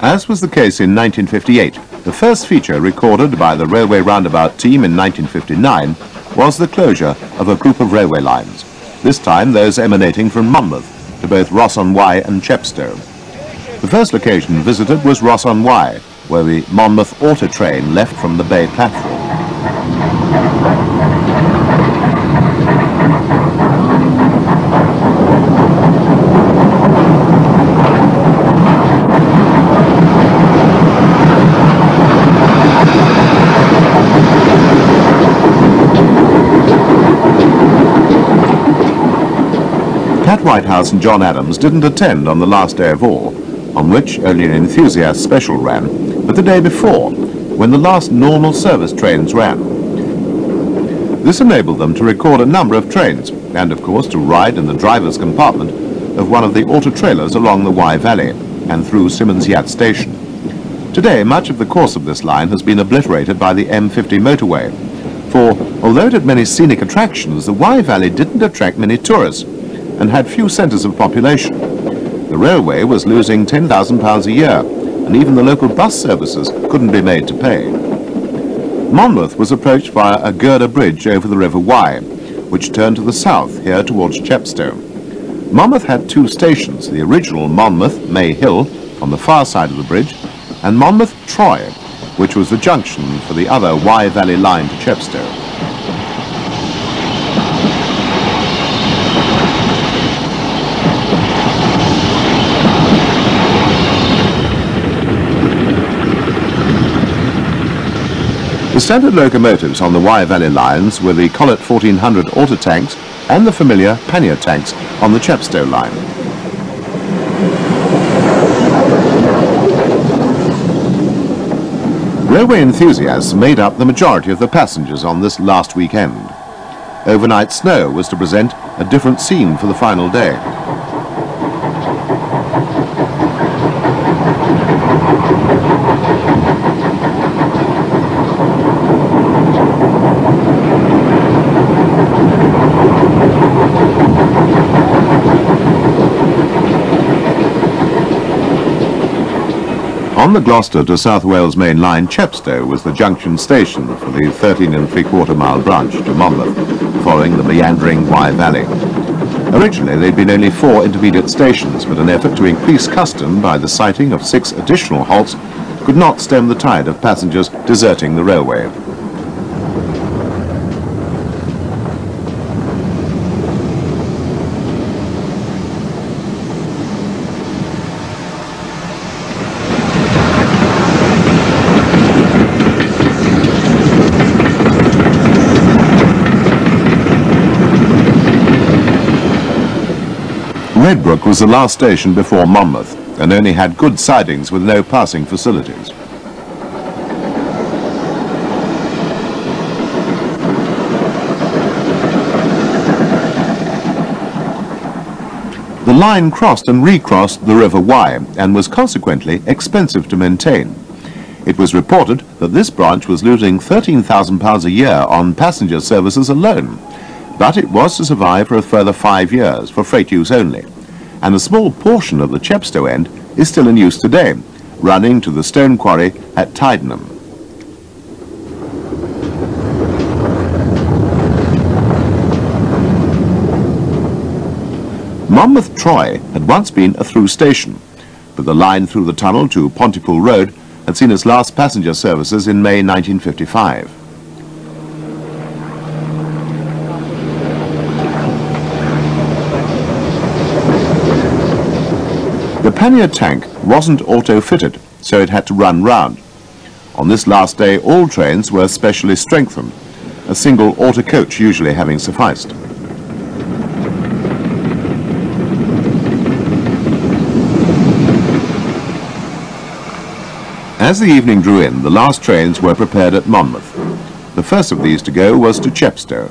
As was the case in 1958, the first feature recorded by the railway roundabout team in 1959 was the closure of a group of railway lines, this time those emanating from Monmouth to both Ross-on-Wye and Chepstow. The first location visited was Ross-on-Wye, where the Monmouth Auto Train left from the Bay platform. Whitehouse and John Adams didn't attend on the last day of all, on which only an enthusiast special ran, but the day before, when the last normal service trains ran. This enabled them to record a number of trains, and of course to ride in the driver's compartment of one of the auto-trailers along the Wye Valley and through Symonds Yat Station. Today, much of the course of this line has been obliterated by the M50 motorway, for although it had many scenic attractions, the Wye Valley didn't attract many tourists, and had few centres of population. The railway was losing £10,000 a year, and even the local bus services couldn't be made to pay. Monmouth was approached via a girder bridge over the River Wye, which turned to the south here towards Chepstow. Monmouth had two stations, the original Monmouth, May Hill, on the far side of the bridge, and Monmouth Troy, which was the junction for the other Wye Valley line to Chepstow. The standard locomotives on the Wye Valley lines were the Collett 1400 auto tanks and the familiar pannier tanks on the Chepstow line. Railway enthusiasts made up the majority of the passengers on this last weekend. Overnight snow was to present a different scene for the final day. On the Gloucester to South Wales main line, Chepstow was the junction station for the 13 and three quarter mile branch to Monmouth, following the meandering Wye Valley. Originally, there'd been only four intermediate stations, but an effort to increase custom by the siting of six additional halts could not stem the tide of passengers deserting the railway. Redbrook was the last station before Monmouth and only had good sidings with no passing facilities. The line crossed and recrossed the River Wye and was consequently expensive to maintain. It was reported that this branch was losing £13,000 a year on passenger services alone, but it was to survive for a further five years for freight use only and a small portion of the Chepstow end is still in use today, running to the stone quarry at Tidenham. Monmouth Troy had once been a through station, but the line through the tunnel to Pontypool Road had seen its last passenger services in May 1955. Pannier tank wasn't auto-fitted, so it had to run round. On this last day, all trains were specially strengthened, a single auto coach usually having sufficed. As the evening drew in, the last trains were prepared at Monmouth. The first of these to go was to Chepstow.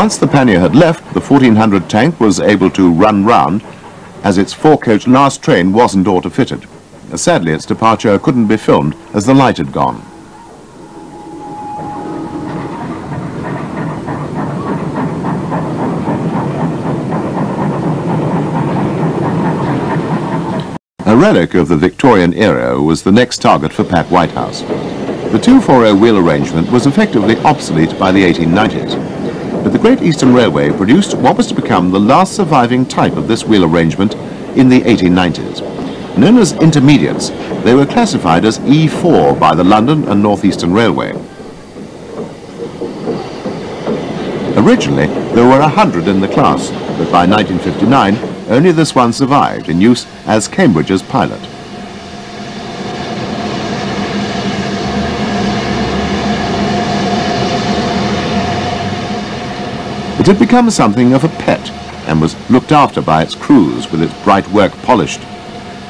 Once the pannier had left, the 1400 tank was able to run round as its four-coach last train wasn't auto-fitted. Uh, sadly, its departure couldn't be filmed as the light had gone. A relic of the Victorian era was the next target for Pat Whitehouse. The 240 wheel arrangement was effectively obsolete by the 1890s, but the Great Eastern Railway produced what was to become the last surviving type of this wheel arrangement in the 1890s. Known as intermediates, they were classified as E4 by the London and North Eastern Railway. Originally, there were a hundred in the class, but by 1959, only this one survived in use as Cambridge's pilot. It had become something of a pet and was looked after by its crews with its bright work polished.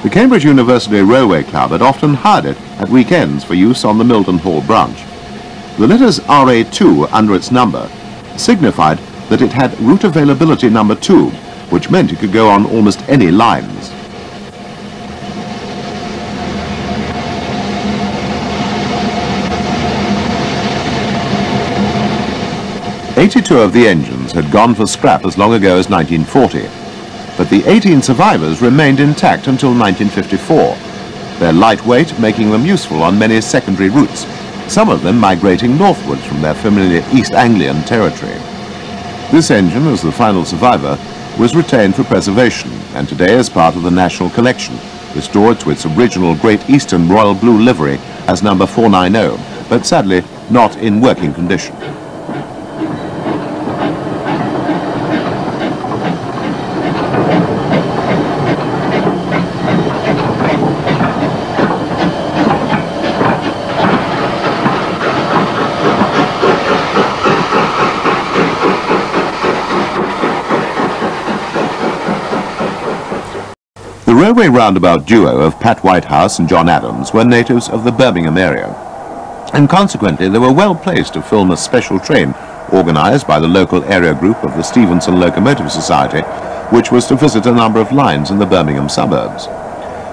The Cambridge University Railway Club had often hired it at weekends for use on the Mildenhall branch. The letters RA2 under its number signified that it had route availability number 2 which meant it could go on almost any lines. Eighty-two of the engines had gone for scrap as long ago as 1940, but the 18 survivors remained intact until 1954, their lightweight making them useful on many secondary routes, some of them migrating northwards from their familiar East Anglian territory. This engine, as the final survivor, was retained for preservation and today is part of the National Collection, restored to its original Great Eastern Royal Blue livery as number 490, but sadly not in working condition. railway roundabout duo of Pat Whitehouse and John Adams were natives of the Birmingham area, and consequently they were well placed to film a special train organised by the local area group of the Stephenson Locomotive Society, which was to visit a number of lines in the Birmingham suburbs.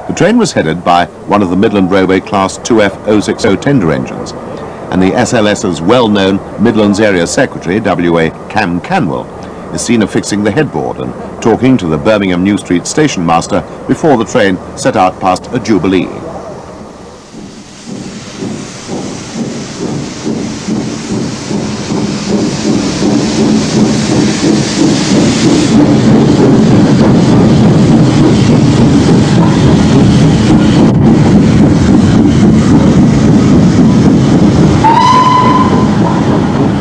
The train was headed by one of the Midland Railway Class 2F060 tender engines, and the SLS's well-known Midlands Area Secretary, W.A. Cam Camwell, is seen affixing the headboard and talking to the Birmingham New Street station master before the train set out past a Jubilee.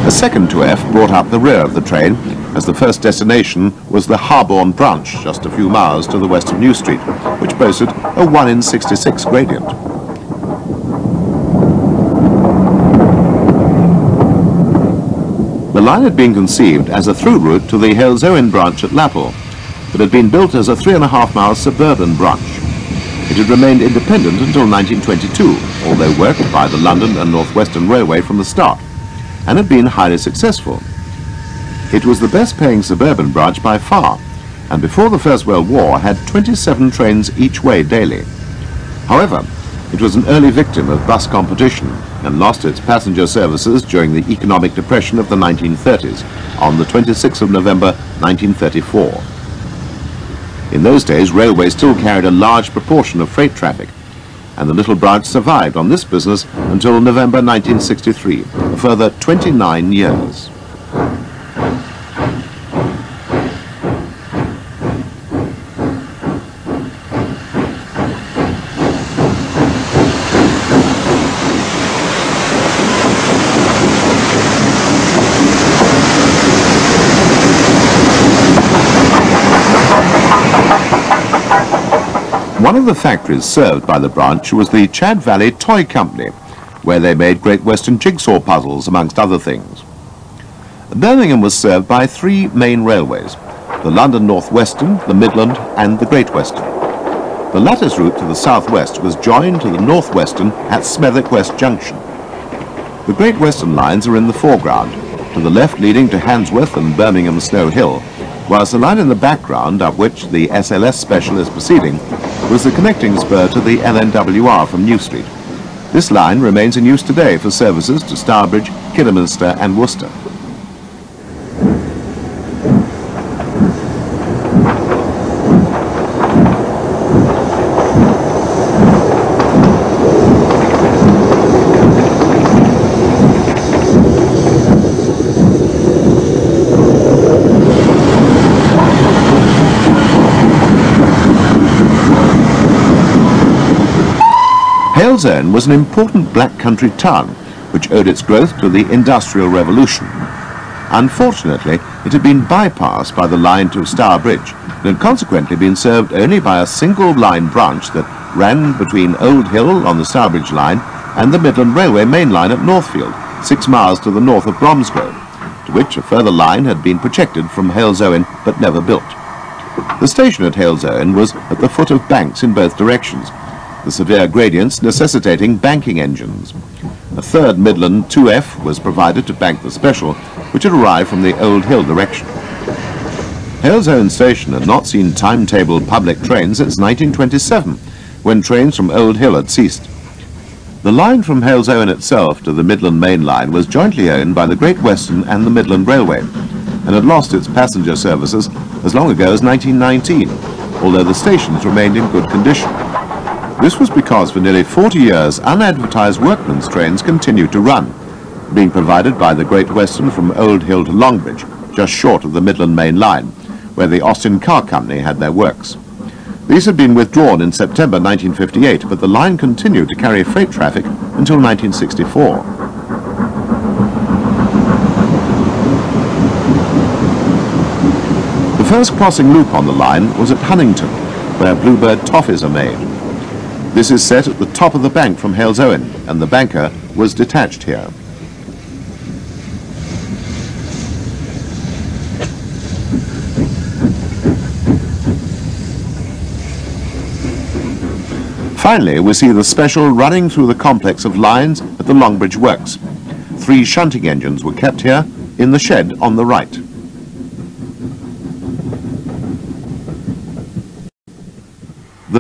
A second 2F brought up the rear of the train as the first destination was the Harborne branch, just a few miles to the west of New Street, which boasted a 1 in 66 gradient. The line had been conceived as a through route to the Halesowen branch at Lapal, but had been built as a three and a half mile suburban branch. It had remained independent until 1922, although worked by the London and North Western Railway from the start, and had been highly successful. It was the best paying suburban branch by far, and before the First World War had 27 trains each way daily. However, it was an early victim of bus competition and lost its passenger services during the economic depression of the 1930s on the 26th of November 1934. In those days, railways still carried a large proportion of freight traffic, and the little branch survived on this business until November 1963, a further 29 years. One the factories served by the branch was the Chad Valley Toy Company, where they made Great Western jigsaw puzzles, amongst other things. Birmingham was served by three main railways, the London North Western, the Midland and the Great Western. The latter's route to the southwest was joined to the North Western at Smethwick West Junction. The Great Western lines are in the foreground, to the left leading to Handsworth and Birmingham Snow Hill, whilst the line in the background, up which the SLS special is proceeding, was the connecting spur to the LNWR from New Street. This line remains in use today for services to Stourbridge, Kidderminster and Worcester. Halesowen was an important black country town which owed its growth to the Industrial Revolution. Unfortunately, it had been bypassed by the line to Stourbridge and had consequently been served only by a single line branch that ran between Old Hill on the Stourbridge line and the Midland Railway main line at Northfield, six miles to the north of Bromsgrove, to which a further line had been projected from Halesowen but never built. The station at Halesowen was at the foot of banks in both directions, the severe gradients necessitating banking engines. A third Midland 2F was provided to bank the special, which had arrived from the Old Hill direction. Hale's Halesowen Station had not seen timetable public trains since 1927, when trains from Old Hill had ceased. The line from Hale's Halesowen itself to the Midland Main Line was jointly owned by the Great Western and the Midland Railway, and had lost its passenger services as long ago as 1919, although the stations remained in good condition. This was because for nearly 40 years unadvertised workmen's trains continued to run, being provided by the Great Western from Old Hill to Longbridge, just short of the Midland Main Line, where the Austin Car Company had their works. These had been withdrawn in September 1958, but the line continued to carry freight traffic until 1964. The first crossing loop on the line was at Hunnington, where Bluebird toffees are made. This is set at the top of the bank from Halesowen, and the banker was detached here. Finally, we see the special running through the complex of lines at the Longbridge Works. Three shunting engines were kept here in the shed on the right.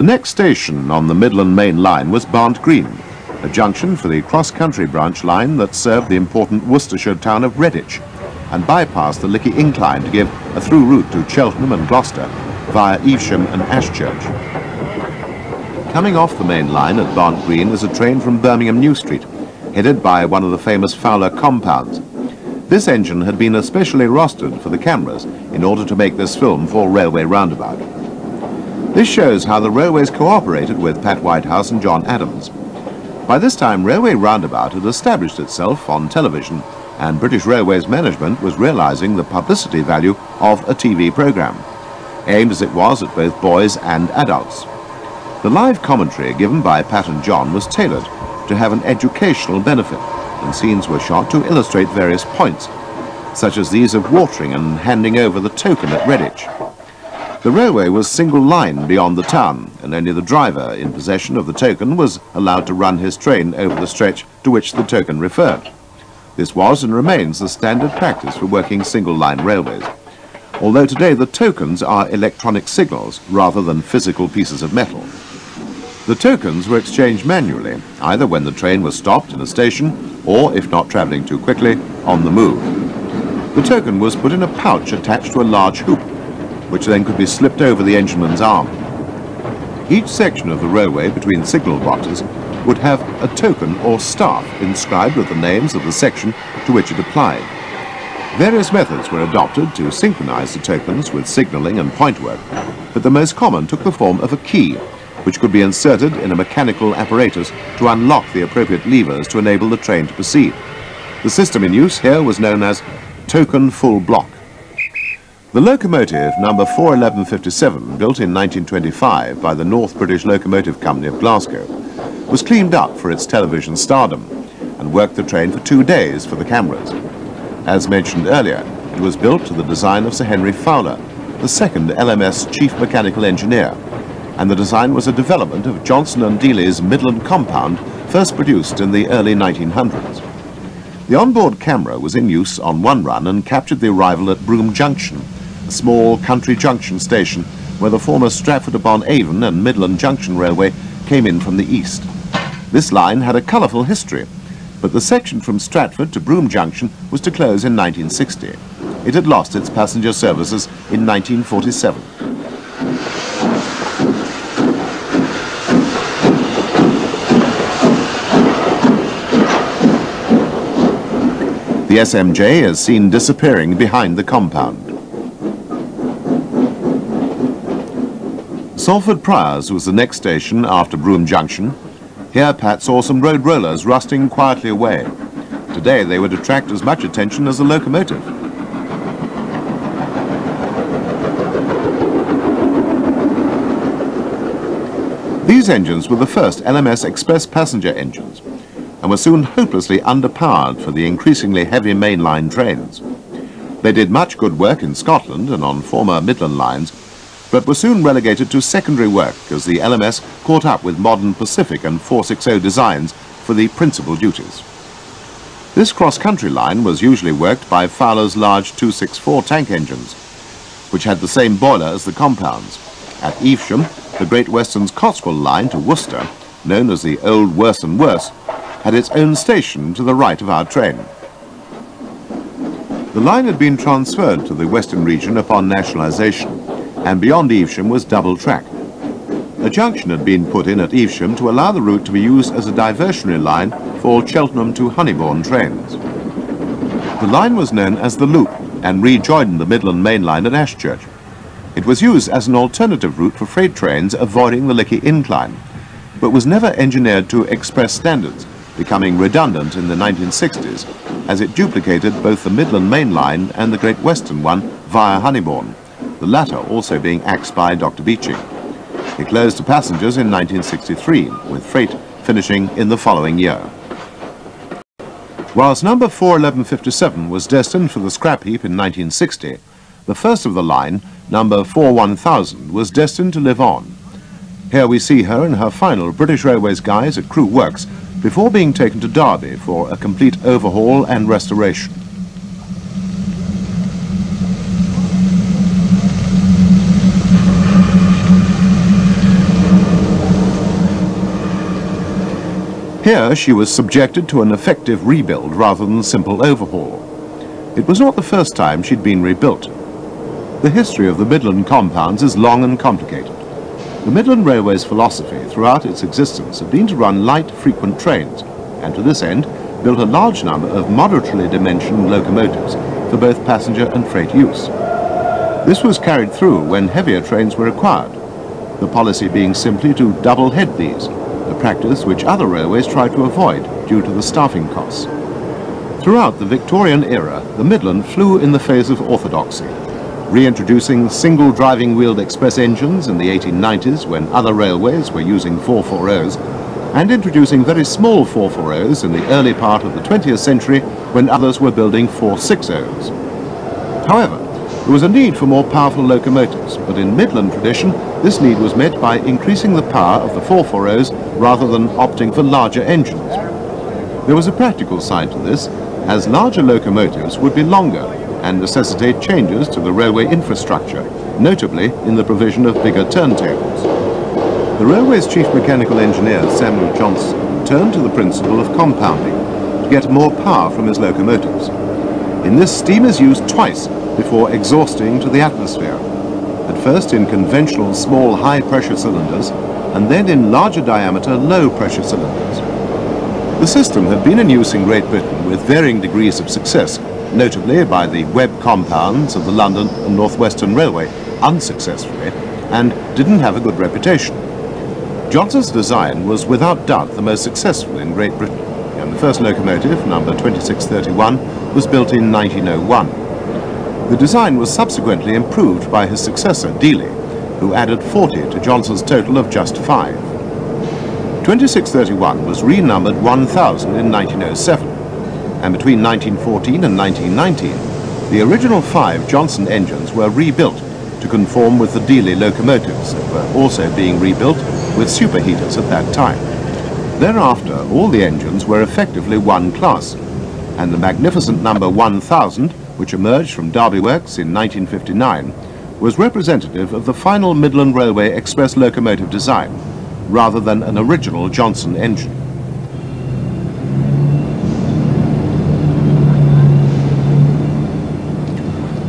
Next station on the Midland Main Line was Barnt Green, a junction for the cross-country branch line that served the important Worcestershire town of Redditch and bypassed the Lickey Incline to give a through route to Cheltenham and Gloucester via Evesham and Ashchurch. Coming off the main line at Barnt Green is a train from Birmingham New Street, headed by one of the famous Fowler compounds. This engine had been especially rostered for the cameras in order to make this film for Railway Roundabout. This shows how the railways cooperated with Pat Whitehouse and John Adams. By this time, Railway Roundabout had established itself on television, and British Railways management was realizing the publicity value of a TV program, aimed as it was at both boys and adults. The live commentary given by Pat and John was tailored to have an educational benefit, and scenes were shot to illustrate various points, such as these of watering and handing over the token at Redditch. The railway was single line beyond the town, and only the driver in possession of the token was allowed to run his train over the stretch to which the token referred. This was and remains the standard practice for working single-line railways, although today the tokens are electronic signals rather than physical pieces of metal. The tokens were exchanged manually, either when the train was stopped in a station or, if not travelling too quickly, on the move. The token was put in a pouch attached to a large hoop which then could be slipped over the engineman's arm. Each section of the railway between signal boxes would have a token or staff inscribed with the names of the section to which it applied. Various methods were adopted to synchronize the tokens with signalling and point work, but the most common took the form of a key, which could be inserted in a mechanical apparatus to unlock the appropriate levers to enable the train to proceed. The system in use here was known as token full block. The locomotive number 41157, built in 1925 by the North British Locomotive Company of Glasgow, was cleaned up for its television stardom and worked the train for two days for the cameras. As mentioned earlier, it was built to the design of Sir Henry Fowler, the second LMS chief mechanical engineer, and the design was a development of Johnson and Deeley's Midland compound first produced in the early 1900s. The onboard camera was in use on one run and captured the arrival at Broome Junction, small country junction station where the former Stratford-upon-Avon and Midland Junction Railway came in from the east. This line had a colourful history, but the section from Stratford to Broome Junction was to close in 1960. It had lost its passenger services in 1947. The SMJ is seen disappearing behind the compound. Salford Priors was the next station after Broome Junction. Here Pat saw some road rollers rusting quietly away. Today they would attract as much attention as a locomotive. These engines were the first LMS express passenger engines and were soon hopelessly underpowered for the increasingly heavy mainline trains. They did much good work in Scotland and on former Midland lines, but were soon relegated to secondary work as the LMS caught up with modern Pacific and 460 designs for the principal duties. This cross-country line was usually worked by Fowler's large 264 tank engines, which had the same boiler as the compounds. At Evesham, the Great Western's Cotswold line to Worcester, known as the Old Worse and Worse, had its own station to the right of our train. The line had been transferred to the Western region upon nationalisation, and beyond Evesham was double track. A junction had been put in at Evesham to allow the route to be used as a diversionary line for Cheltenham to Honeybourne trains. The line was known as the Loop and rejoined the Midland Main Line at Ashchurch. It was used as an alternative route for freight trains avoiding the Lickey Incline, but was never engineered to express standards becoming redundant in the 1960s as it duplicated both the Midland Main Line and the Great Western one via Honeybourne, the latter also being axed by Dr. Beeching. It closed to passengers in 1963, with freight finishing in the following year. Whilst number 41157 was destined for the scrap heap in 1960, the first of the line, number 41000, was destined to live on. Here we see her in her final British Railways guise at Crewe Works before being taken to Derby for a complete overhaul and restoration. Here she was subjected to an effective rebuild rather than simple overhaul. It was not the first time she'd been rebuilt. The history of the Midland compounds is long and complicated. The Midland Railway's philosophy throughout its existence had been to run light, frequent trains, and to this end built a large number of moderately dimensioned locomotives for both passenger and freight use. This was carried through when heavier trains were required, the policy being simply to double head these, a practice which other railways tried to avoid due to the staffing costs. Throughout the Victorian era, the Midland flew in the face of orthodoxy, reintroducing single driving wheeled express engines in the 1890s when other railways were using 440s, and introducing very small 440s in the early part of the 20th century when others were building 460s. However, there was a need for more powerful locomotives, but in Midland tradition, this need was met by increasing the power of the 440s rather than opting for larger engines. There was a practical side to this, as larger locomotives would be longer and necessitate changes to the railway infrastructure, notably in the provision of bigger turntables. The railway's chief mechanical engineer, Samuel Johnson, turned to the principle of compounding to get more power from his locomotives. In this, steam is used twice before exhausting to the atmosphere, at first in conventional small high-pressure cylinders, and then in larger diameter low-pressure cylinders. The system had been in use in Great Britain with varying degrees of success notably by the Webb compounds of the London and North Western Railway, unsuccessfully, and didn't have a good reputation. Johnson's design was without doubt the most successful in Great Britain, and the first locomotive, number 2631, was built in 1901. The design was subsequently improved by his successor, Deeley, who added 40 to Johnson's total of just five. 2631 was renumbered 1000 in 1907, and between 1914 and 1919, the original five Johnson engines were rebuilt to conform with the Deeley locomotives that were also being rebuilt with superheaters at that time. Thereafter, all the engines were effectively one class, and the magnificent number 1000 which emerged from Derby Works in 1959, was representative of the final Midland Railway express locomotive design, rather than an original Johnson engine.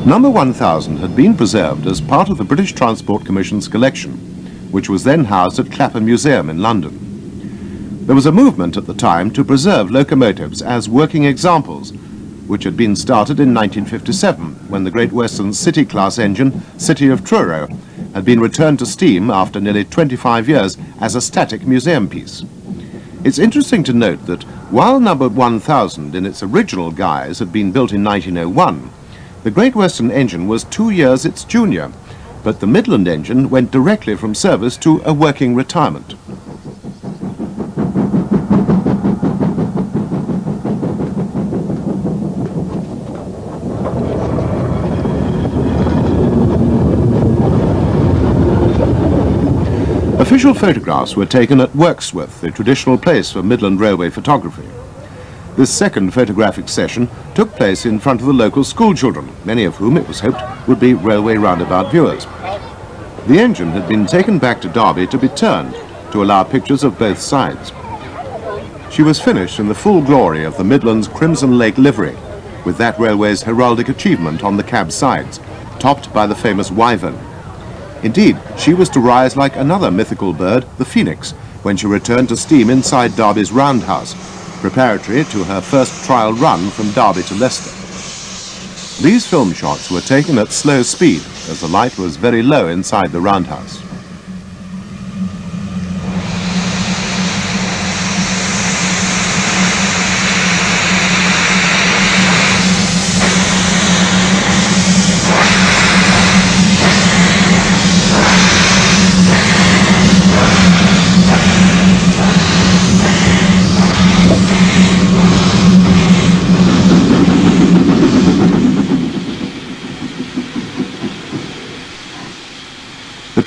Number 1000 had been preserved as part of the British Transport Commission's collection, which was then housed at Clapham Museum in London. There was a movement at the time to preserve locomotives as working examples, which had been started in 1957 when the Great Western City class engine, City of Truro, had been returned to steam after nearly 25 years as a static museum piece. It's interesting to note that while number 1000 in its original guise had been built in 1901, the Great Western engine was two years its junior, but the Midland engine went directly from service to a working retirement. Official photographs were taken at Wirksworth, the traditional place for Midland Railway photography. This second photographic session took place in front of the local schoolchildren, many of whom it was hoped would be railway roundabout viewers. The engine had been taken back to Derby to be turned to allow pictures of both sides. She was finished in the full glory of the Midland's Crimson Lake livery, with that railway's heraldic achievement on the cab sides, topped by the famous wyvern. Indeed, she was to rise like another mythical bird, the phoenix, when she returned to steam inside Derby's roundhouse, preparatory to her first trial run from Derby to Leicester. These film shots were taken at slow speed, as the light was very low inside the roundhouse.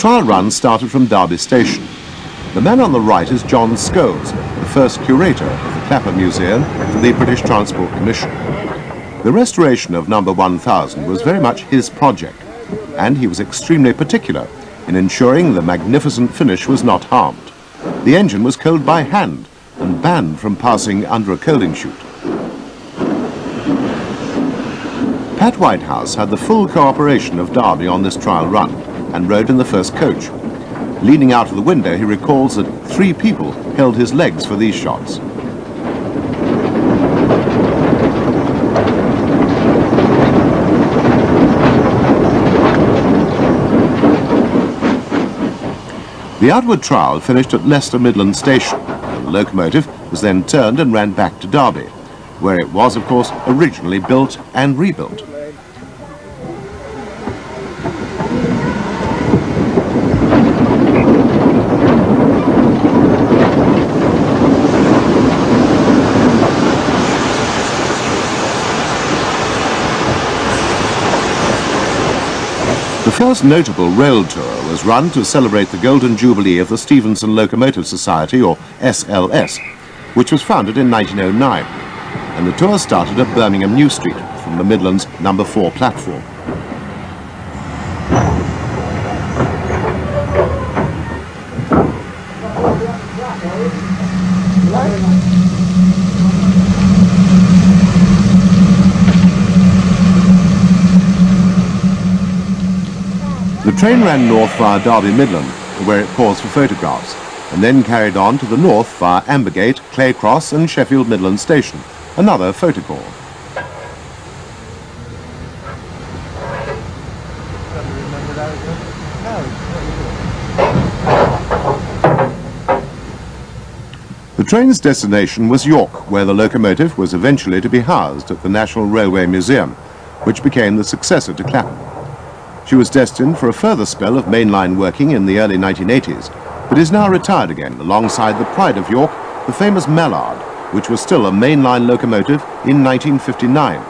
Trial run started from Derby Station. The man on the right is John Scholes, the first curator of the Clapham Museum for the British Transport Commission. The restoration of number 1000 was very much his project, and he was extremely particular in ensuring the magnificent finish was not harmed. The engine was coaled by hand and banned from passing under a coaling chute. Pat Whitehouse had the full cooperation of Derby on this trial run, and rode in the first coach. Leaning out of the window, he recalls that three people held his legs for these shots. The outward trial finished at Leicester Midland Station, the locomotive was then turned and ran back to Derby, where it was, of course, originally built and rebuilt. First notable rail tour was run to celebrate the Golden Jubilee of the Stephenson Locomotive Society, or SLS, which was founded in 1909, and the tour started at Birmingham New Street from the Midlands number 4 platform. Train ran north via Derby Midland, where it paused for photographs, and then carried on to the north via Ambergate, Clay Cross and Sheffield Midland Station, another photocall. The train's destination was York, where the locomotive was eventually to be housed at the National Railway Museum, which became the successor to Clapham. She was destined for a further spell of mainline working in the early 1980s, but is now retired again alongside the pride of York, the famous Mallard, which was still a mainline locomotive in 1959.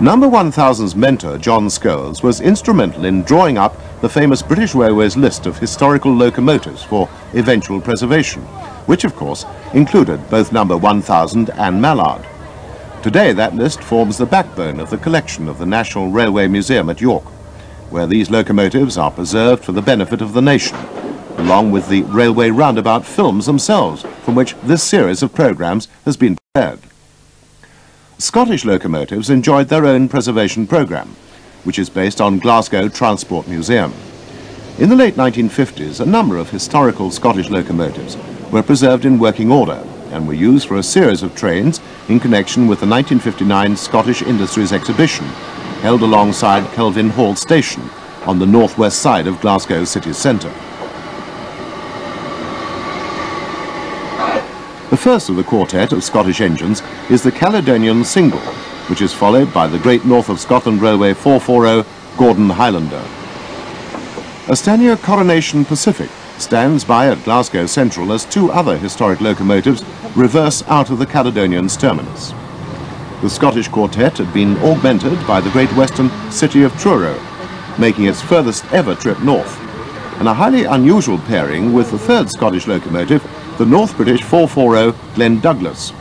Number 1000's mentor, John Scholes, was instrumental in drawing up the famous British Railways list of historical locomotives for eventual preservation, which of course included both number 1000 and Mallard. Today that list forms the backbone of the collection of the National Railway Museum at York, where these locomotives are preserved for the benefit of the nation, along with the railway roundabout films themselves, from which this series of programmes has been prepared. Scottish locomotives enjoyed their own preservation programme, which is based on Glasgow Transport Museum. In the late 1950s, a number of historical Scottish locomotives were preserved in working order and were used for a series of trains in connection with the 1959 Scottish Industries Exhibition, held alongside Kelvin Hall Station on the northwest side of Glasgow city centre. The first of the quartet of Scottish engines is the Caledonian Single, which is followed by the Great North of Scotland Railway 440 Gordon Highlander. A Stanier Coronation Pacific stands by at Glasgow Central as two other historic locomotives reverse out of the Caledonian's terminus. The Scottish quartet had been augmented by the Great Western City of Truro, making its furthest ever trip north, and a highly unusual pairing with the third Scottish locomotive, the North British 440 Glen Douglas.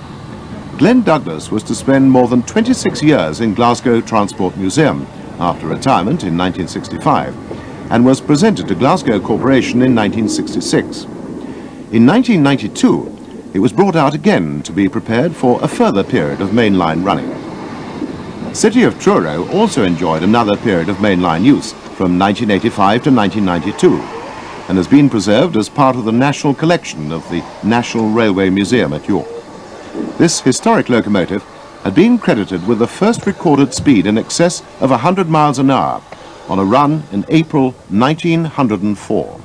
Glen Douglas was to spend more than 26 years in Glasgow Transport Museum after retirement in 1965 and was presented to Glasgow Corporation in 1966. In 1992, it was brought out again to be prepared for a further period of mainline running. City of Truro also enjoyed another period of mainline use from 1985 to 1992 and has been preserved as part of the national collection of the National Railway Museum at York. This historic locomotive had been credited with the first recorded speed in excess of 100 miles an hour on a run in April 1904.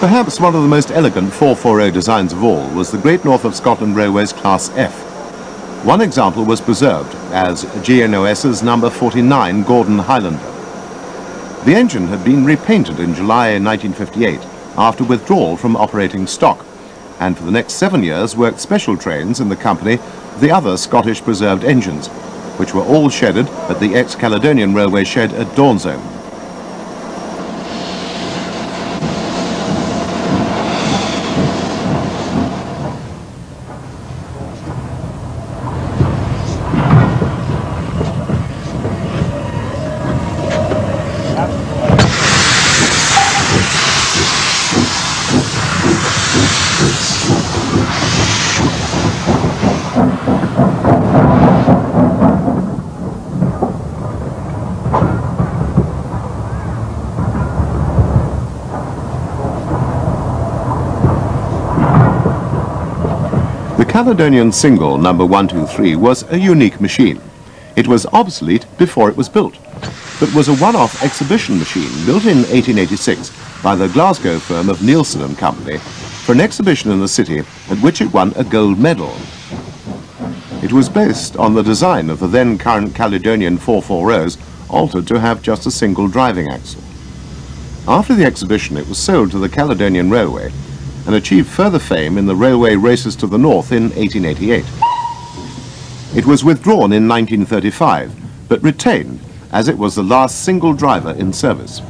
Perhaps one of the most elegant 440 designs of all was the Great North of Scotland Railway's Class F. One example was preserved as GNOS's number 49 Gordon Highlander. The engine had been repainted in July 1958 after withdrawal from operating stock and for the next seven years worked special trains in the company the other Scottish preserved engines, which were all shedded at the ex-Caledonian Railway shed at Dawsholm. Caledonian single number 123 was a unique machine. It was obsolete before it was built, but was a one-off exhibition machine built in 1886 by the Glasgow firm of Neilson and Company for an exhibition in the city at which it won a gold medal. It was based on the design of the then current Caledonian 440s, altered to have just a single driving axle. After the exhibition it was sold to the Caledonian Railway and achieved further fame in the railway races to the north in 1888. It was withdrawn in 1935, but retained as it was the last single driver in service.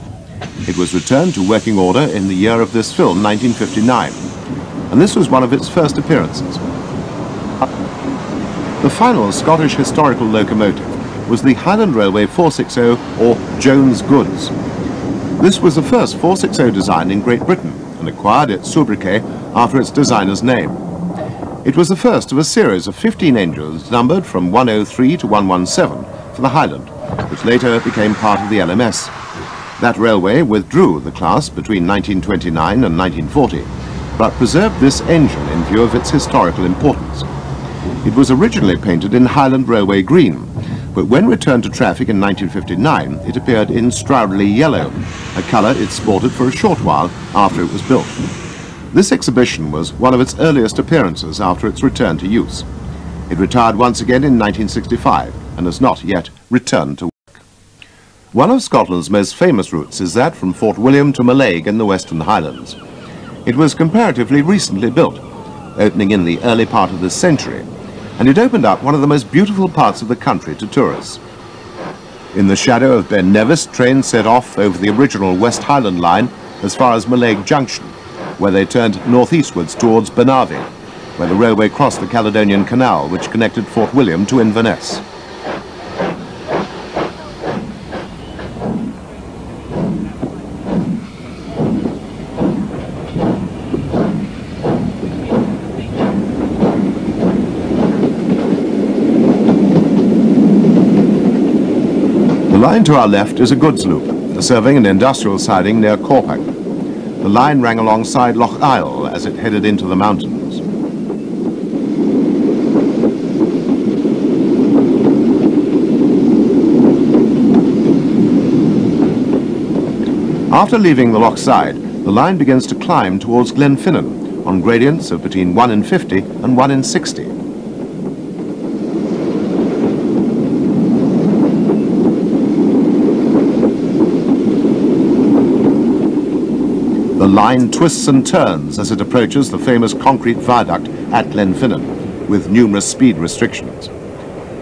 It was returned to working order in the year of this film, 1959, and this was one of its first appearances. The final Scottish historical locomotive was the Highland Railway 460 or Jones Goods. This was the first 460 design in Great Britain and acquired its sobriquet after its designer's name. It was the first of a series of 15 engines numbered from 103 to 117 for the Highland, which later became part of the LMS. That railway withdrew the class between 1929 and 1940, but preserved this engine in view of its historical importance. It was originally painted in Highland Railway green, but when returned to traffic in 1959, it appeared in Stroudley yellow, a colour it sported for a short while after it was built. This exhibition was one of its earliest appearances after its return to use. It retired once again in 1965 and has not yet returned to work. One of Scotland's most famous routes is that from Fort William to Mallaig in the Western Highlands. It was comparatively recently built, opening in the early part of this century, and it opened up one of the most beautiful parts of the country to tourists. In the shadow of Ben Nevis, trains set off over the original West Highland line as far as Mallaig Junction, where they turned northeastwards towards Banavie, where the railway crossed the Caledonian Canal, which connected Fort William to Inverness. Line to our left is a goods loop, serving an industrial siding near Corpach. The line ran alongside Loch Eil as it headed into the mountains. After leaving the loch side, the line begins to climb towards Glenfinnan on gradients of between 1 in 50 and 1 in 60. The line twists and turns as it approaches the famous concrete viaduct at Glenfinnan, with numerous speed restrictions.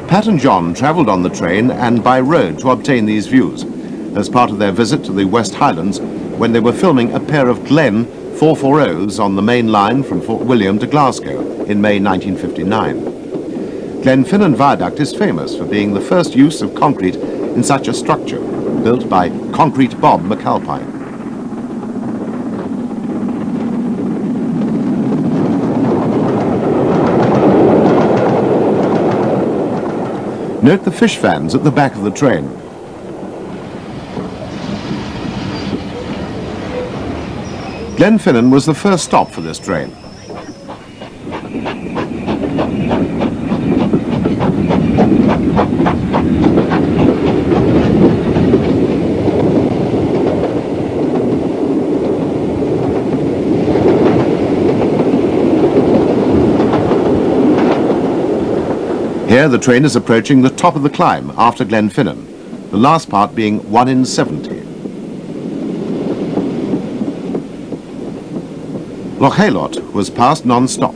Pat and John travelled on the train and by road to obtain these views, as part of their visit to the West Highlands when they were filming a pair of Glen 440s on the main line from Fort William to Glasgow in May 1959. Glenfinnan Viaduct is famous for being the first use of concrete in such a structure, built by Concrete Bob McAlpine. Note the fish vans at the back of the train. Glenfinnan was the first stop for this train. Here the train is approaching the top of the climb after Glenfinnan, the last part being 1 in 70. Lochailort was passed non-stop.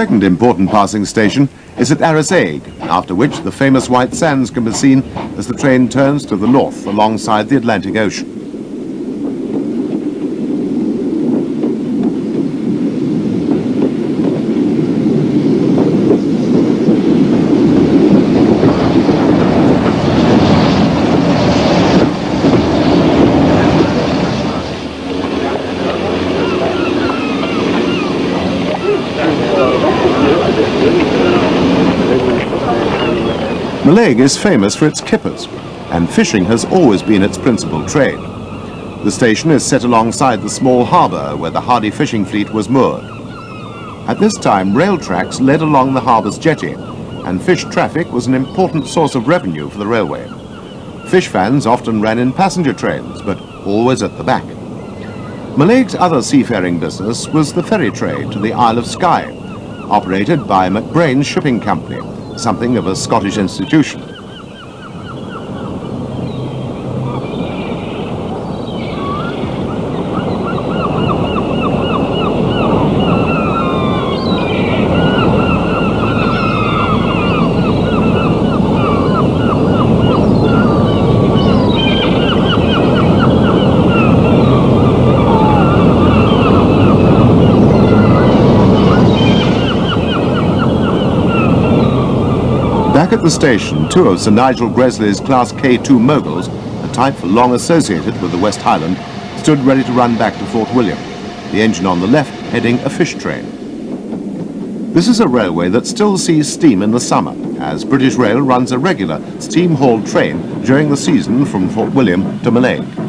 Second important passing station is at Arisaig, after which the famous White Sands can be seen as the train turns to the north alongside the Atlantic Ocean. Mallaig is famous for its kippers, and fishing has always been its principal trade. The station is set alongside the small harbour where the hardy fishing fleet was moored. At this time, rail tracks led along the harbour's jetty, and fish traffic was an important source of revenue for the railway. Fish vans often ran in passenger trains, but always at the back. Mallaig's other seafaring business was the ferry trade to the Isle of Skye, operated by MacBrayne's Shipping Company, something of a Scottish institution. At the station, two of Sir Nigel Gresley's Class K2 moguls, a type long associated with the West Highland, stood ready to run back to Fort William, the engine on the left heading a fish train. This is a railway that still sees steam in the summer, as British Rail runs a regular steam-hauled train during the season from Fort William to Mallaig.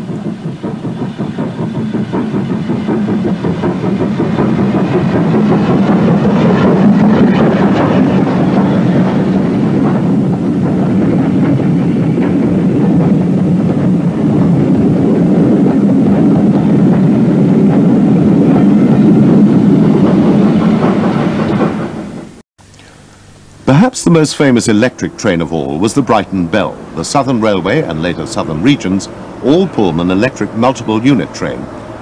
Perhaps the most famous electric train of all was the Brighton Belle, the Southern Railway and later Southern Regions all Pullman electric multiple unit train,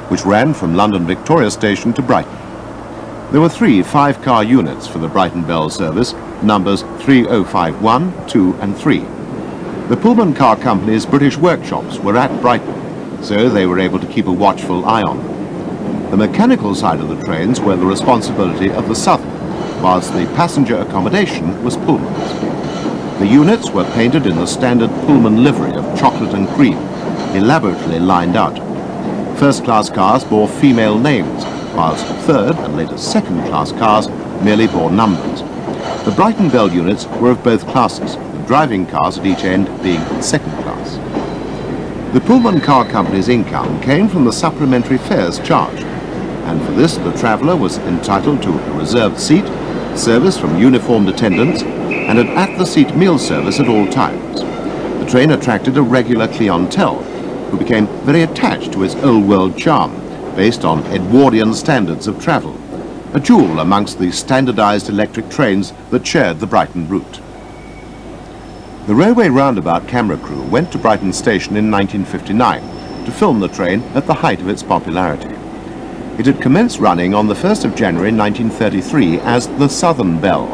which ran from London Victoria Station to Brighton. There were three five-car units for the Brighton Belle service, numbers 3051, 2 and 3. The Pullman Car Company's British workshops were at Brighton, so they were able to keep a watchful eye on them. The mechanical side of the trains were the responsibility of the Southern, whilst the passenger accommodation was Pullman's. The units were painted in the standard Pullman livery of chocolate and cream, elaborately lined out. First-class cars bore female names, whilst third and later second-class cars merely bore numbers. The Brighton Belle units were of both classes, the driving cars at each end being second class. The Pullman Car Company's income came from the supplementary fares charged, and for this the traveller was entitled to a reserved seat service from uniformed attendants, and an at-the-seat meal service at all times. The train attracted a regular clientele, who became very attached to its old-world charm, based on Edwardian standards of travel, a jewel amongst the standardized electric trains that shared the Brighton route. The railway roundabout camera crew went to Brighton Station in 1959 to film the train at the height of its popularity. It had commenced running on the 1st of January 1933 as the Southern Belle,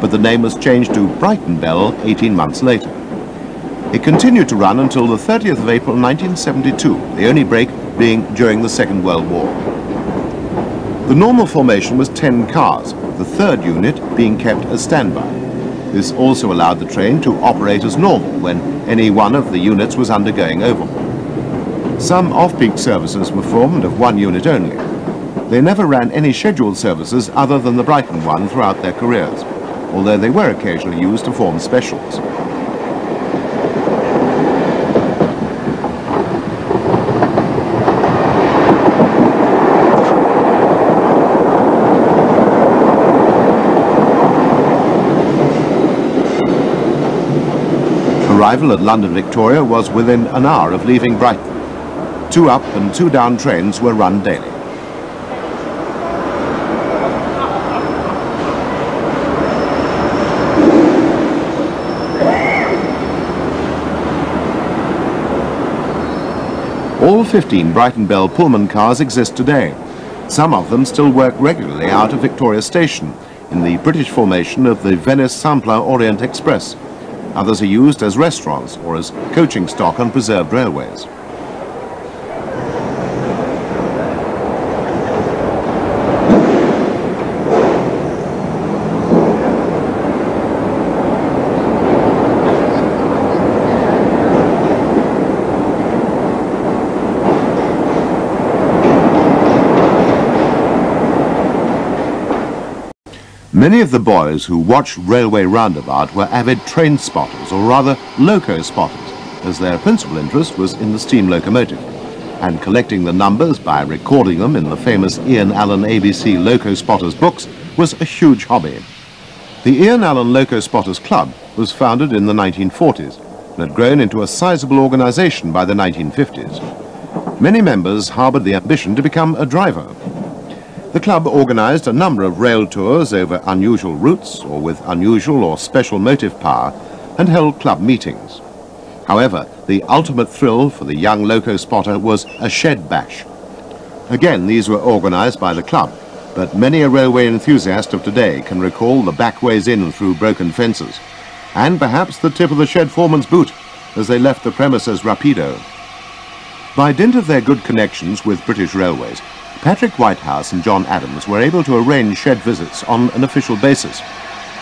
but the name was changed to Brighton Belle 18 months later. It continued to run until the 30th of April 1972, the only break being during the Second World War. The normal formation was 10 cars, the third unit being kept as standby. This also allowed the train to operate as normal when any one of the units was undergoing overhaul. Some off-peak services were formed of one unit only, they never ran any scheduled services other than the Brighton one throughout their careers, although they were occasionally used to form specials. Arrival at London Victoria was within an hour of leaving Brighton. Two up and two down trains were run daily. All 15 Brighton Belle Pullman cars exist today. Some of them still work regularly out of Victoria Station in the British formation of the Venice Simplon Orient Express. Others are used as restaurants or as coaching stock on preserved railways. Many of the boys who watched Railway Roundabout were avid train spotters, or rather loco spotters, as their principal interest was in the steam locomotive, and collecting the numbers by recording them in the famous Ian Allan ABC Loco Spotters books was a huge hobby. The Ian Allan Loco Spotters Club was founded in the 1940s and had grown into a sizable organization by the 1950s. Many members harbored the ambition to become a driver, the club organized a number of rail tours over unusual routes or with unusual or special motive power and held club meetings. However, the ultimate thrill for the young loco spotter was a shed bash. Again, these were organized by the club, but many a railway enthusiast of today can recall the back ways in through broken fences, and perhaps the tip of the shed foreman's boot as they left the premises rapido. By dint of their good connections with British Railways, Patrick Whitehouse and John Adams were able to arrange shed visits on an official basis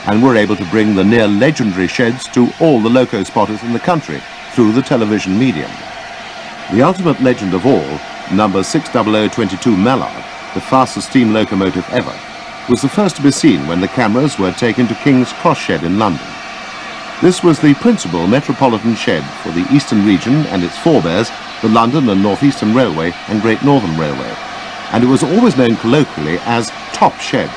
and were able to bring the near legendary sheds to all the loco spotters in the country through the television medium. The ultimate legend of all, number 60022 Mallard, the fastest steam locomotive ever, was the first to be seen when the cameras were taken to King's Cross Shed in London. This was the principal metropolitan shed for the Eastern region and its forebears, the London and North Eastern Railway and Great Northern Railway and it was always known colloquially as Top Shed.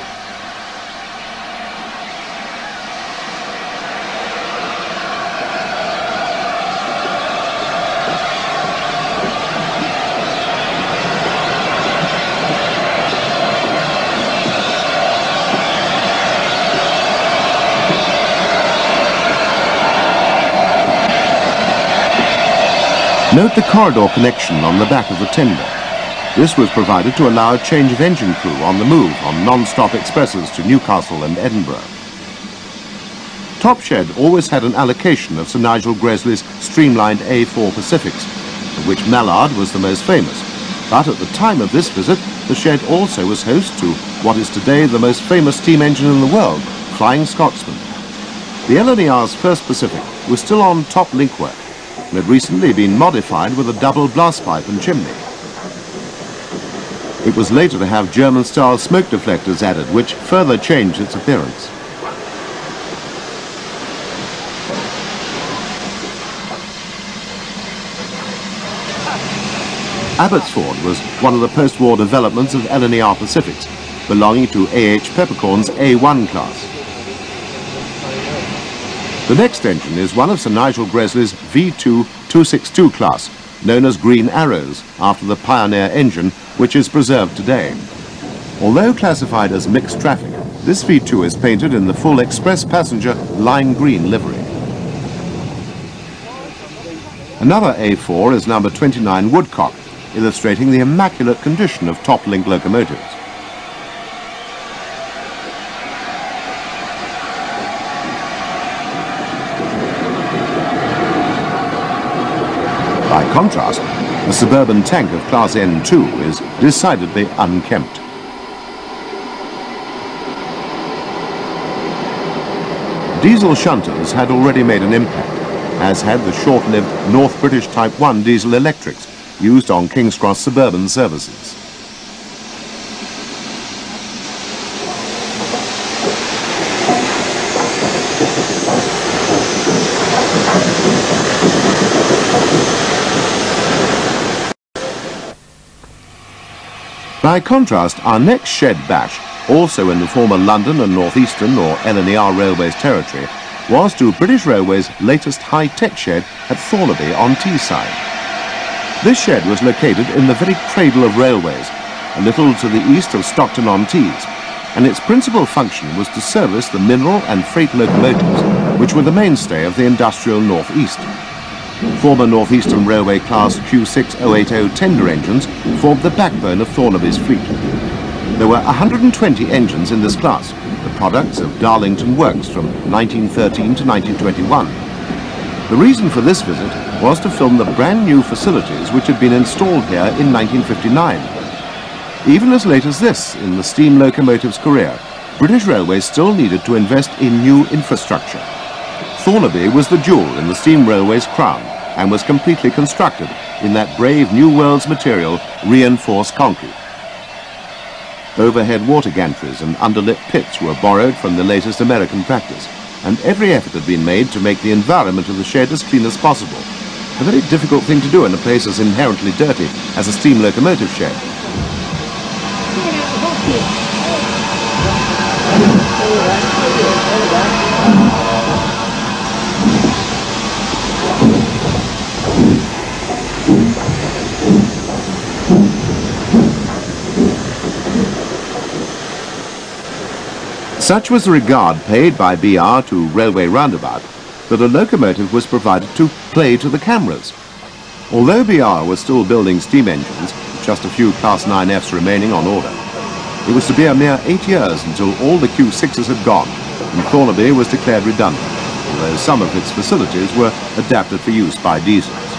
Note the corridor connection on the back of the tender. This was provided to allow a change of engine crew on the move on non-stop expresses to Newcastle and Edinburgh. Top Shed always had an allocation of Sir Nigel Gresley's streamlined A4 Pacifics, of which Mallard was the most famous. But at the time of this visit, the shed also was host to what is today the most famous steam engine in the world, Flying Scotsman. The LNER's first Pacific was still on top link work and had recently been modified with a double blast pipe and chimney. It was later to have German-style smoke deflectors added, which further changed its appearance. Abbotsford was one of the post-war developments of LNER Pacifics, belonging to A.H. Peppercorn's A1 class. The next engine is one of Sir Nigel Gresley's V2 262 class, known as Green Arrows, after the Pioneer engine, which is preserved today. Although classified as mixed traffic, this V2 is painted in the full express passenger lime green livery. Another A4 is number 29 Woodcock, illustrating the immaculate condition of top-link locomotives. By contrast, the suburban tank of Class N2 is decidedly unkempt. Diesel shunters had already made an impact, as had the short-lived North British Type 1 diesel electrics used on King's Cross suburban services. By contrast, our next shed bash, also in the former London and North Eastern or LNER Railways territory, was to British Railways' latest high-tech shed at Thornaby on Teesside. This shed was located in the very cradle of railways, a little to the east of Stockton-on-Tees, and its principal function was to service the mineral and freight locomotives, which were the mainstay of the industrial North East. Former Northeastern Railway Class Q6080 tender engines formed the backbone of Thornaby's fleet. There were 120 engines in this class, the products of Darlington Works from 1913 to 1921. The reason for this visit was to film the brand new facilities which had been installed here in 1959. Even as late as this in the steam locomotive's career, British Railways still needed to invest in new infrastructure. Thornaby was the jewel in the steam railway's crown and was completely constructed in that brave New World's material, reinforced concrete. Overhead water gantries and underlit pits were borrowed from the latest American practice, and every effort had been made to make the environment of the shed as clean as possible. A very difficult thing to do in a place as inherently dirty as a steam locomotive shed. Such was the regard paid by BR to Railway Roundabout that a locomotive was provided to play to the cameras. Although BR was still building steam engines, just a few Class 9Fs remaining on order, it was to be a mere eight years until all the Q6s had gone and Thornaby was declared redundant, although some of its facilities were adapted for use by diesels.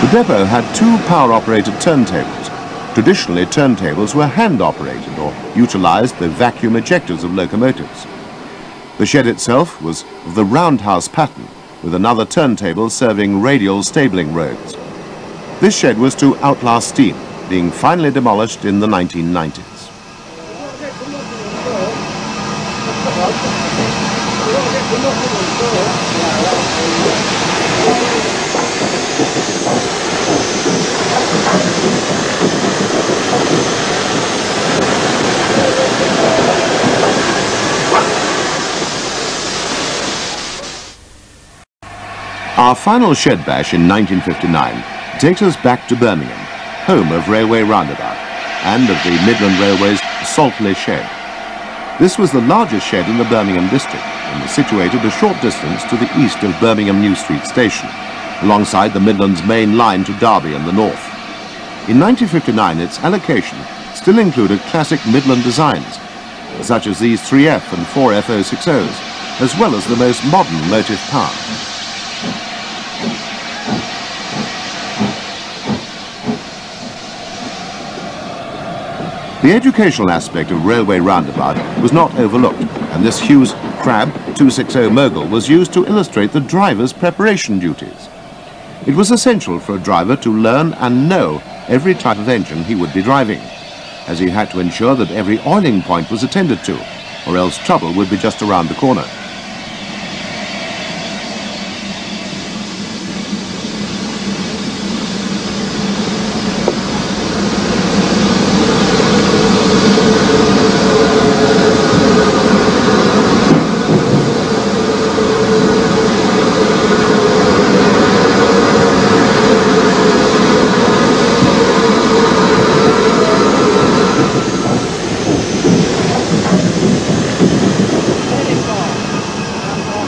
The depot had two power-operated turntables. Traditionally, turntables were hand-operated or utilized the vacuum ejectors of locomotives. The shed itself was of the roundhouse pattern, with another turntable serving radial stabling roads. This shed was to outlast steam, being finally demolished in the 1990s. Our final shed bash in 1959 takes us back to Birmingham, home of Railway Roundabout and of the Midland Railway's Saltley Shed. This was the largest shed in the Birmingham district and was situated a short distance to the east of Birmingham New Street Station, alongside the Midland's main line to Derby in the north. In 1959, its allocation still included classic Midland designs, such as these 3F and 4F060s, as well as the most modern motive power. The educational aspect of Railway Roundabout was not overlooked, and this Hughes Crab 260 Mogul was used to illustrate the driver's preparation duties. It was essential for a driver to learn and know every type of engine he would be driving, as he had to ensure that every oiling point was attended to, or else trouble would be just around the corner.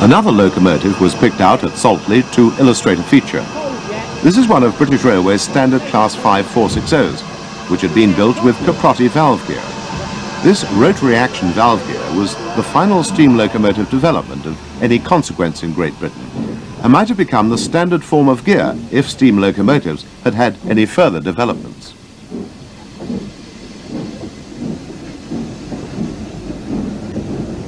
Another locomotive was picked out at Saltley to illustrate a feature. This is one of British Railway's standard Class 5 460s, which had been built with Caprotti valve gear. This rotary action valve gear was the final steam locomotive development of any consequence in Great Britain, and might have become the standard form of gear if steam locomotives had had any further developments.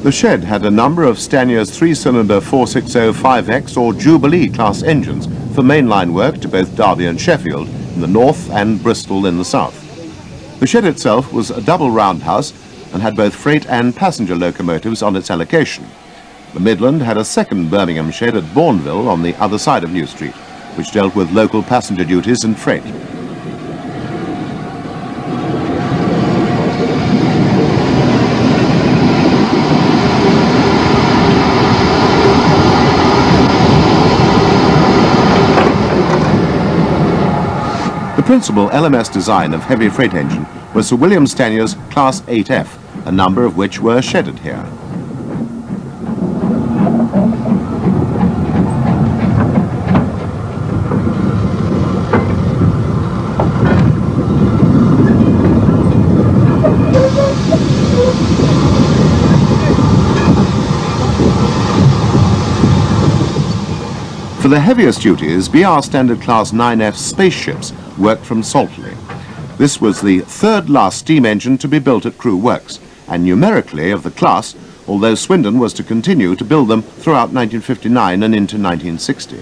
The shed had a number of Stanier's three-cylinder 460-5X or Jubilee class engines for mainline work to both Derby and Sheffield in the north and Bristol in the south. The shed itself was a double roundhouse and had both freight and passenger locomotives on its allocation. The Midland had a second Birmingham shed at Bournville on the other side of New Street, which dealt with local passenger duties and freight. Principal LMS design of heavy freight engine was Sir William Stanier's Class 8F, a number of which were shedded here. For the heaviest duties, BR Standard Class 9F spaceships worked from Saltley. This was the third last steam engine to be built at Crewe Works, and numerically of the class, although Swindon was to continue to build them throughout 1959 and into 1960.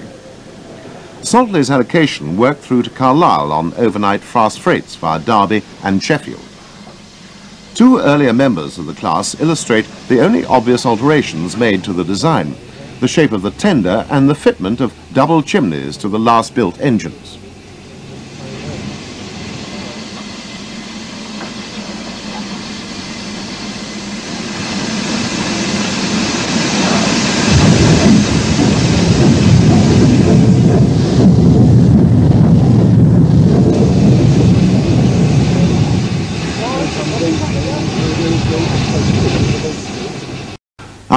Saltley's allocation worked through to Carlisle on overnight fast freights via Derby and Sheffield. Two earlier members of the class illustrate the only obvious alterations made to the design, the shape of the tender and the fitment of double chimneys to the last built engines.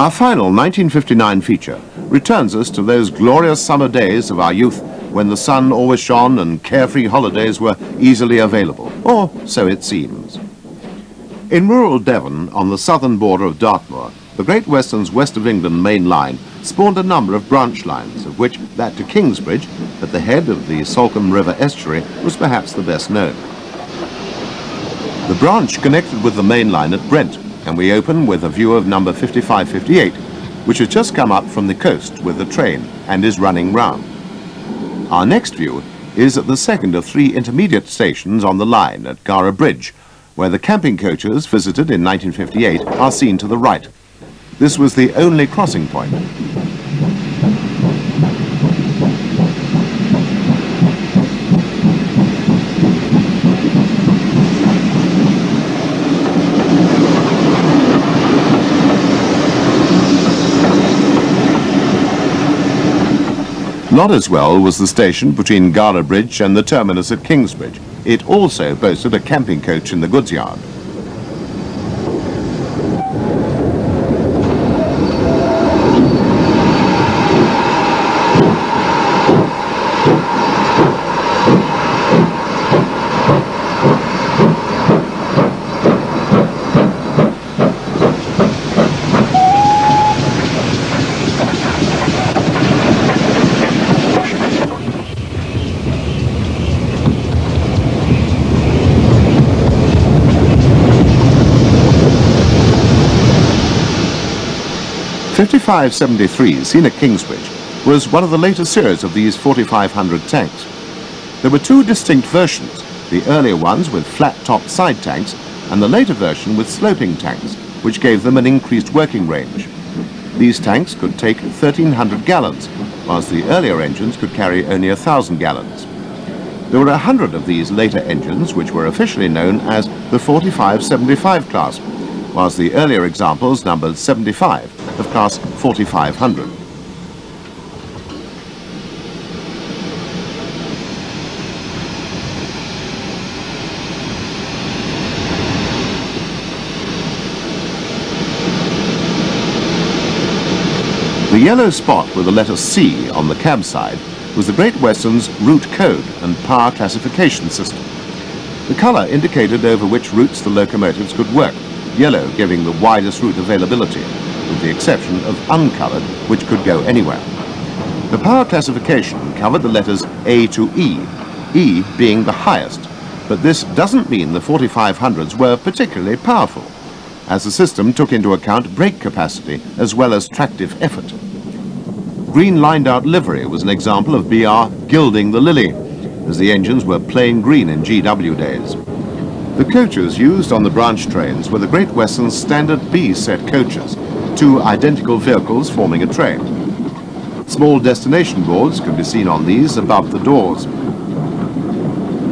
Our final 1959 feature returns us to those glorious summer days of our youth when the sun always shone and carefree holidays were easily available, or so it seems. In rural Devon, on the southern border of Dartmoor, the Great Western's West of England main line spawned a number of branch lines, of which that to Kingsbridge, at the head of the Salcombe River estuary, was perhaps the best known. The branch connected with the main line at Brent, and we open with a view of number 5558, which has just come up from the coast with the train and is running round. Our next view is at the second of three intermediate stations on the line at Gara Bridge, where the camping coaches visited in 1958 are seen to the right. This was the only crossing point. Loddiswell was the station between Gara Bridge and the terminus at Kingsbridge. It also boasted a camping coach in the goods yard. 5573 seen at Kingsbridge was one of the later series of these 4500 tanks. There were two distinct versions, the earlier ones with flat-topped side tanks and the later version with sloping tanks, which gave them an increased working range. These tanks could take 1,300 gallons, whilst the earlier engines could carry only 1,000 gallons. There were a hundred of these later engines, which were officially known as the 4575 class, whilst the earlier examples numbered 75 of class 4500. The yellow spot with the letter C on the cab side was the Great Western's route code and power classification system. The colour indicated over which routes the locomotives could work, yellow giving the widest route availability, with the exception of uncoloured, which could go anywhere. The power classification covered the letters A to E, E being the highest, but this doesn't mean the 4500s were particularly powerful, as the system took into account brake capacity as well as tractive effort. Green lined-out livery was an example of BR gilding the lily, as the engines were plain green in GW days. The coaches used on the branch trains were the Great Western's standard B set coaches, two identical vehicles forming a train. Small destination boards can be seen on these above the doors.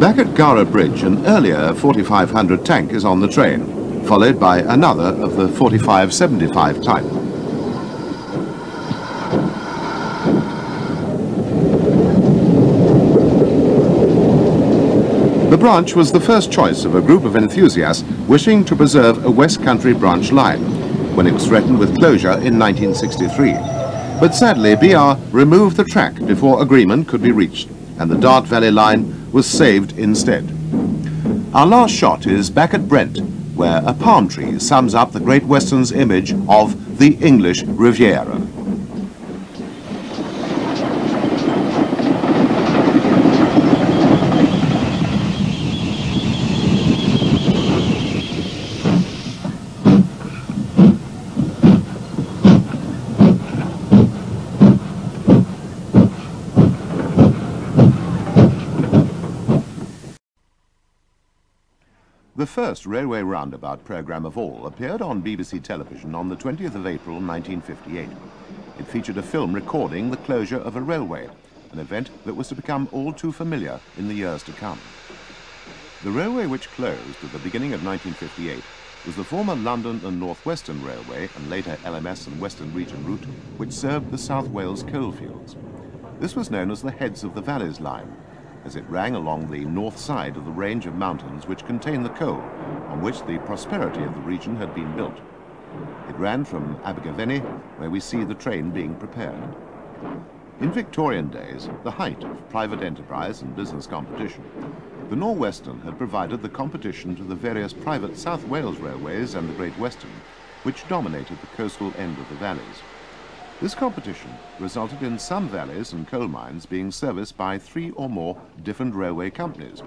Back at Gara Bridge, an earlier 4500 tank is on the train, followed by another of the 4575 type. The branch was the first choice of a group of enthusiasts wishing to preserve a West Country branch line when it was threatened with closure in 1963. But sadly, BR removed the track before agreement could be reached, and the Dart Valley line was saved instead. Our last shot is back at Brent, where a palm tree sums up the Great Western's image of the English Riviera. First railway roundabout programme of all appeared on BBC television on the 20th of April 1958. It featured a film recording the closure of a railway, an event that was to become all too familiar in the years to come. The railway which closed at the beginning of 1958 was the former London and North Western Railway and later LMS and Western Region route which served the South Wales coalfields. This was known as the Heads of the Valleys line as it rang along the north side of the range of mountains which contain the coal on which the prosperity of the region had been built. It ran from Abergavenny, where we see the train being prepared. In Victorian days, the height of private enterprise and business competition, the Northwestern had provided the competition to the various private South Wales railways and the Great Western, which dominated the coastal end of the valleys. This competition resulted in some valleys and coal mines being serviced by three or more different railway companies,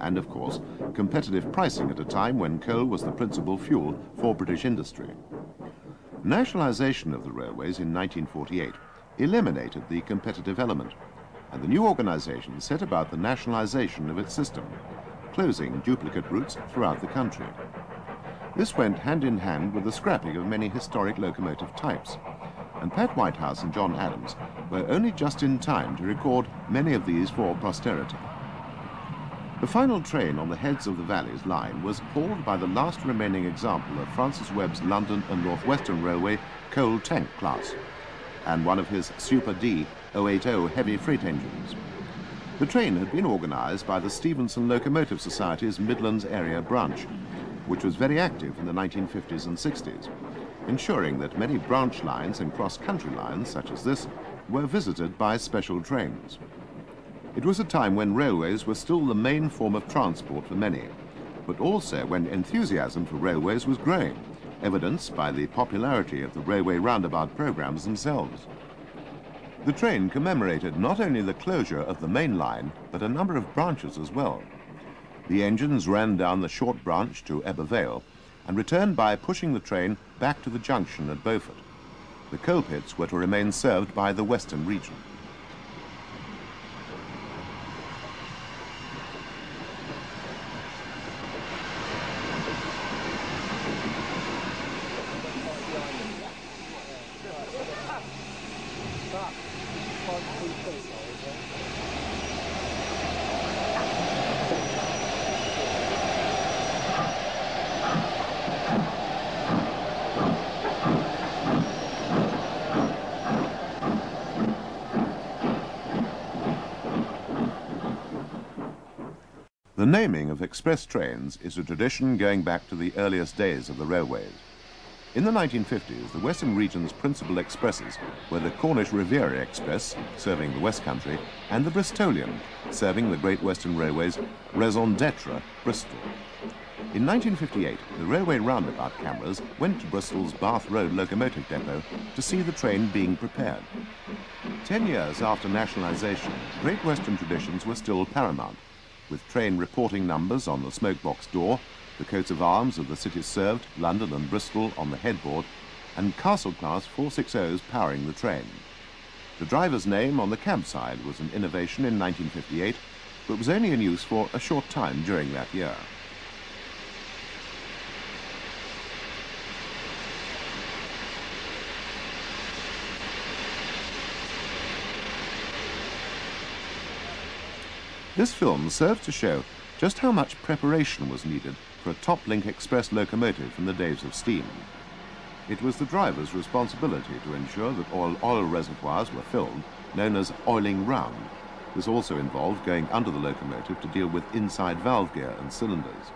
and of course, competitive pricing at a time when coal was the principal fuel for British industry. Nationalisation of the railways in 1948 eliminated the competitive element, and the new organisation set about the nationalisation of its system, closing duplicate routes throughout the country. This went hand in hand with the scrapping of many historic locomotive types, and Pat Whitehouse and John Adams were only just in time to record many of these for posterity. The final train on the Heads of the Valleys line was hauled by the last remaining example of Francis Webb's London and North Western Railway coal tank class. and one of his Super D 080 heavy freight engines. The train had been organised by the Stephenson Locomotive Society's Midlands Area branch, which was very active in the 1950s and 60s, ensuring that many branch lines and cross-country lines, such as this, were visited by special trains. It was a time when railways were still the main form of transport for many, but also when enthusiasm for railways was growing, evidenced by the popularity of the railway roundabout programs themselves. The train commemorated not only the closure of the main line, but a number of branches as well. The engines ran down the short branch to Ebbw Vale and returned by pushing the train back to the junction at Beaufort. The coal pits were to remain served by the western region. The naming of express trains is a tradition going back to the earliest days of the railways. In the 1950s, the Western region's principal expresses were the Cornish Riviera Express, serving the West Country, and the Bristolian, serving the Great Western Railway's raison d'etre, Bristol. In 1958, the railway roundabout cameras went to Bristol's Bath Road locomotive depot to see the train being prepared. Ten years after nationalisation, Great Western traditions were still paramount, with train reporting numbers on the smokebox door, the coats of arms of the cities served, London and Bristol, on the headboard, and Castle Class 460s powering the train. The driver's name on the cab side was an innovation in 1958, but was only in use for a short time during that year. This film serves to show just how much preparation was needed for a Top-Link Express locomotive in the days of steam. It was the driver's responsibility to ensure that all oil reservoirs were filled, known as oiling round. This also involved going under the locomotive to deal with inside valve gear and cylinders.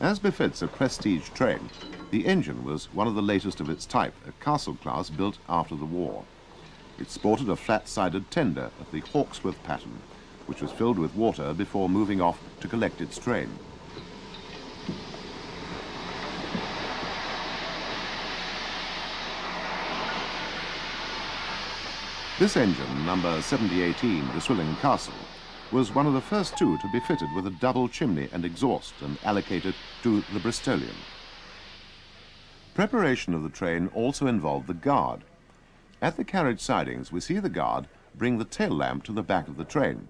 As befits a prestige train, the engine was one of the latest of its type, a castle class built after the war. It sported a flat-sided tender of the Hawksworth pattern, which was filled with water before moving off to collect its train. This engine, number 7018 Drysllwyn Castle, was one of the first two to be fitted with a double chimney and exhaust and allocated to the Bristolian. Preparation of the train also involved the guard. At the carriage sidings, we see the guard bring the tail lamp to the back of the train.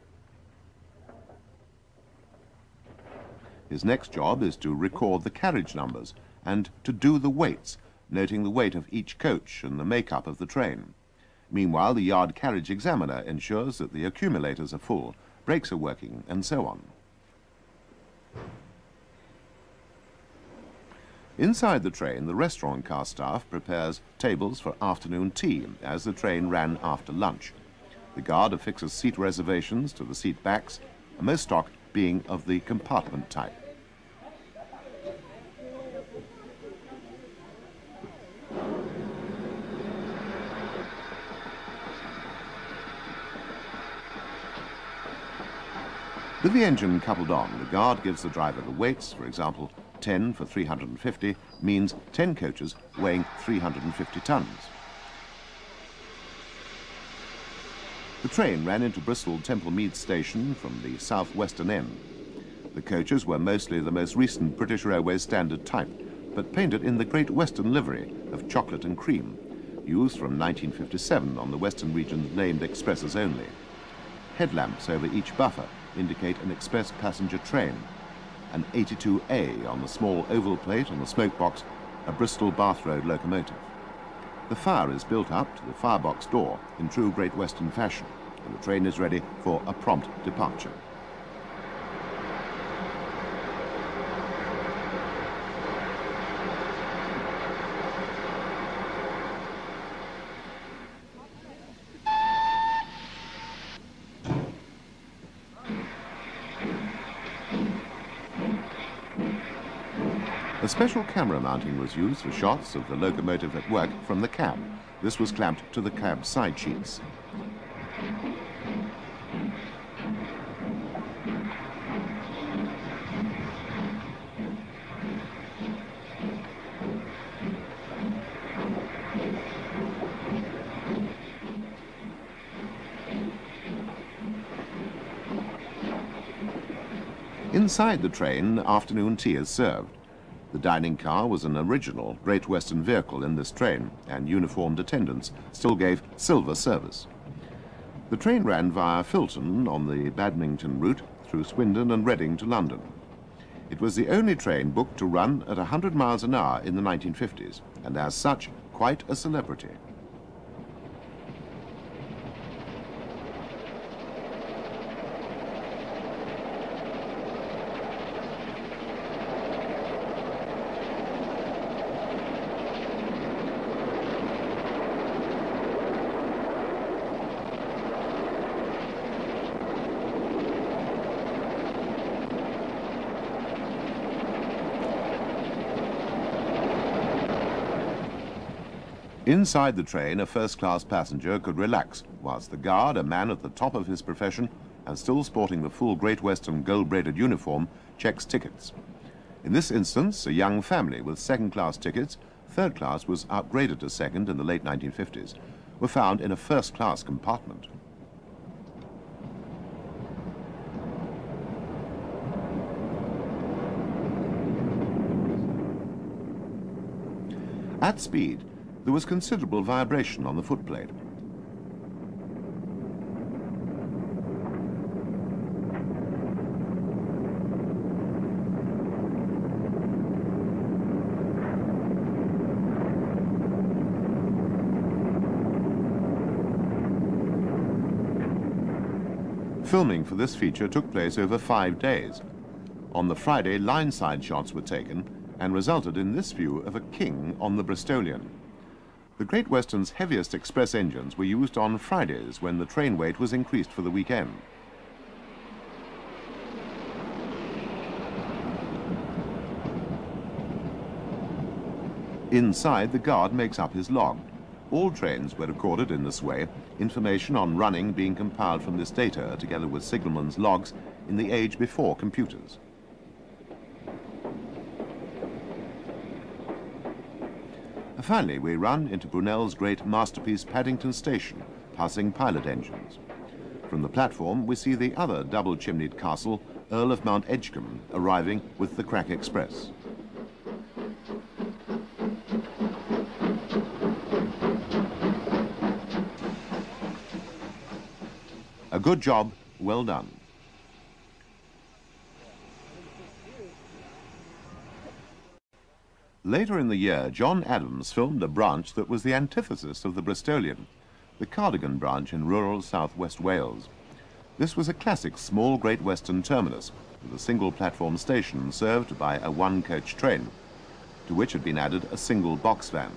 His next job is to record the carriage numbers and to do the weights, noting the weight of each coach and the makeup of the train. Meanwhile, the yard carriage examiner ensures that the accumulators are full, brakes are working, and so on. Inside the train, the restaurant car staff prepares tables for afternoon tea as the train ran after lunch. The guard affixes seat reservations to the seat backs, most stock being of the compartment type. With the engine coupled on, the guard gives the driver the weights, for example, 10 for 350 means 10 coaches weighing 350 tons. The train ran into Bristol Temple Meads station from the southwestern end. The coaches were mostly the most recent British Railways standard type, but painted in the Great Western livery of chocolate and cream, used from 1957 on the Western region's named expresses only. Headlamps over each buffer indicate an express passenger train, an 82A on the small oval plate on the smoke box, a Bristol Bath Road locomotive. The fire is built up to the firebox door in true Great Western fashion, and the train is ready for a prompt departure. Special camera mounting was used for shots of the locomotive at work from the cab. This was clamped to the cab side sheets. Inside the train, afternoon tea is served. The dining car was an original Great Western vehicle in this train, and uniformed attendants still gave silver service. The train ran via Filton on the Badminton route through Swindon and Reading to London. It was the only train booked to run at 100 miles an hour in the 1950s, and as such, quite a celebrity. Inside the train, a first-class passenger could relax, whilst the guard, a man at the top of his profession and still sporting the full Great Western gold-braided uniform, checks tickets. In this instance, a young family with second-class tickets, third class was upgraded to second in the late 1950s, were found in a first-class compartment. At speed, there was considerable vibration on the footplate. Filming for this feature took place over five days. On the Friday, line-side shots were taken and resulted in this view of a king on the Bristolian. The Great Western's heaviest express engines were used on Fridays when the train weight was increased for the weekend. Inside, the guard makes up his log. All trains were recorded in this way, information on running being compiled from this data together with signalmen's logs in the age before computers. Finally, we run into Brunel's great masterpiece Paddington Station, passing pilot engines. From the platform, we see the other double-chimneyed castle, Earl of Mount Edgcumbe, arriving with the Crack Express. A good job, well done. Later in the year, John Adams filmed a branch that was the antithesis of the Bristolian, the Cardigan branch in rural southwest Wales. This was a classic small Great Western terminus with a single platform station served by a one-coach train, to which had been added a single box van.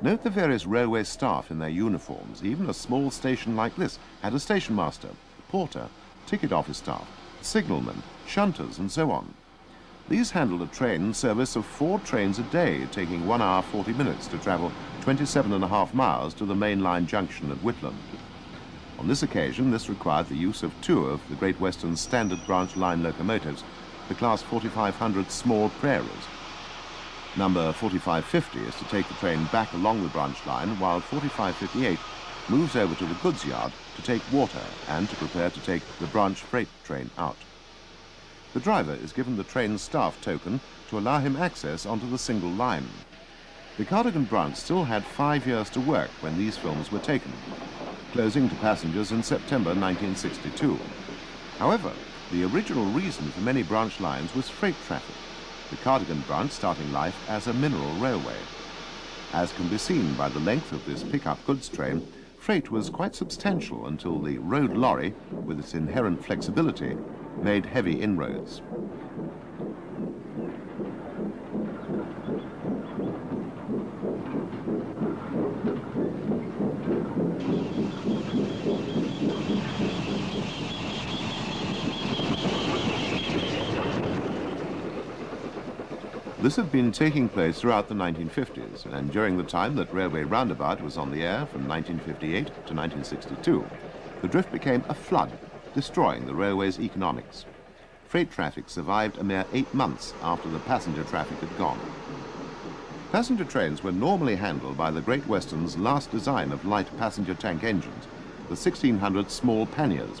Note the various railway staff in their uniforms. Even a small station like this had a station master, porter, ticket office staff, signalman, shunters, and so on. These handled a train service of four trains a day, taking one hour 40 minutes to travel 27 and a half miles to the main line junction at Whitland. On this occasion, this required the use of two of the Great Western standard branch line locomotives, the Class 4500 small prairies. Number 4550 is to take the train back along the branch line, while 4558 moves over to the goods yard to take water and to prepare to take the branch freight train out. The driver is given the train's staff token to allow him access onto the single line. The Cardigan branch still had five years to work when these films were taken, closing to passengers in September 1962. However, the original reason for many branch lines was freight traffic, the Cardigan branch starting life as a mineral railway. As can be seen by the length of this pickup goods train, freight was quite substantial until the road lorry, with its inherent flexibility, made heavy inroads. This had been taking place throughout the 1950s, and during the time that Railway Roundabout was on the air from 1958 to 1962, the drift became a flood, destroying the railway's economics. Freight traffic survived a mere eight months after the passenger traffic had gone. Passenger trains were normally handled by the Great Western's last design of light passenger tank engines, the 1600 small panniers,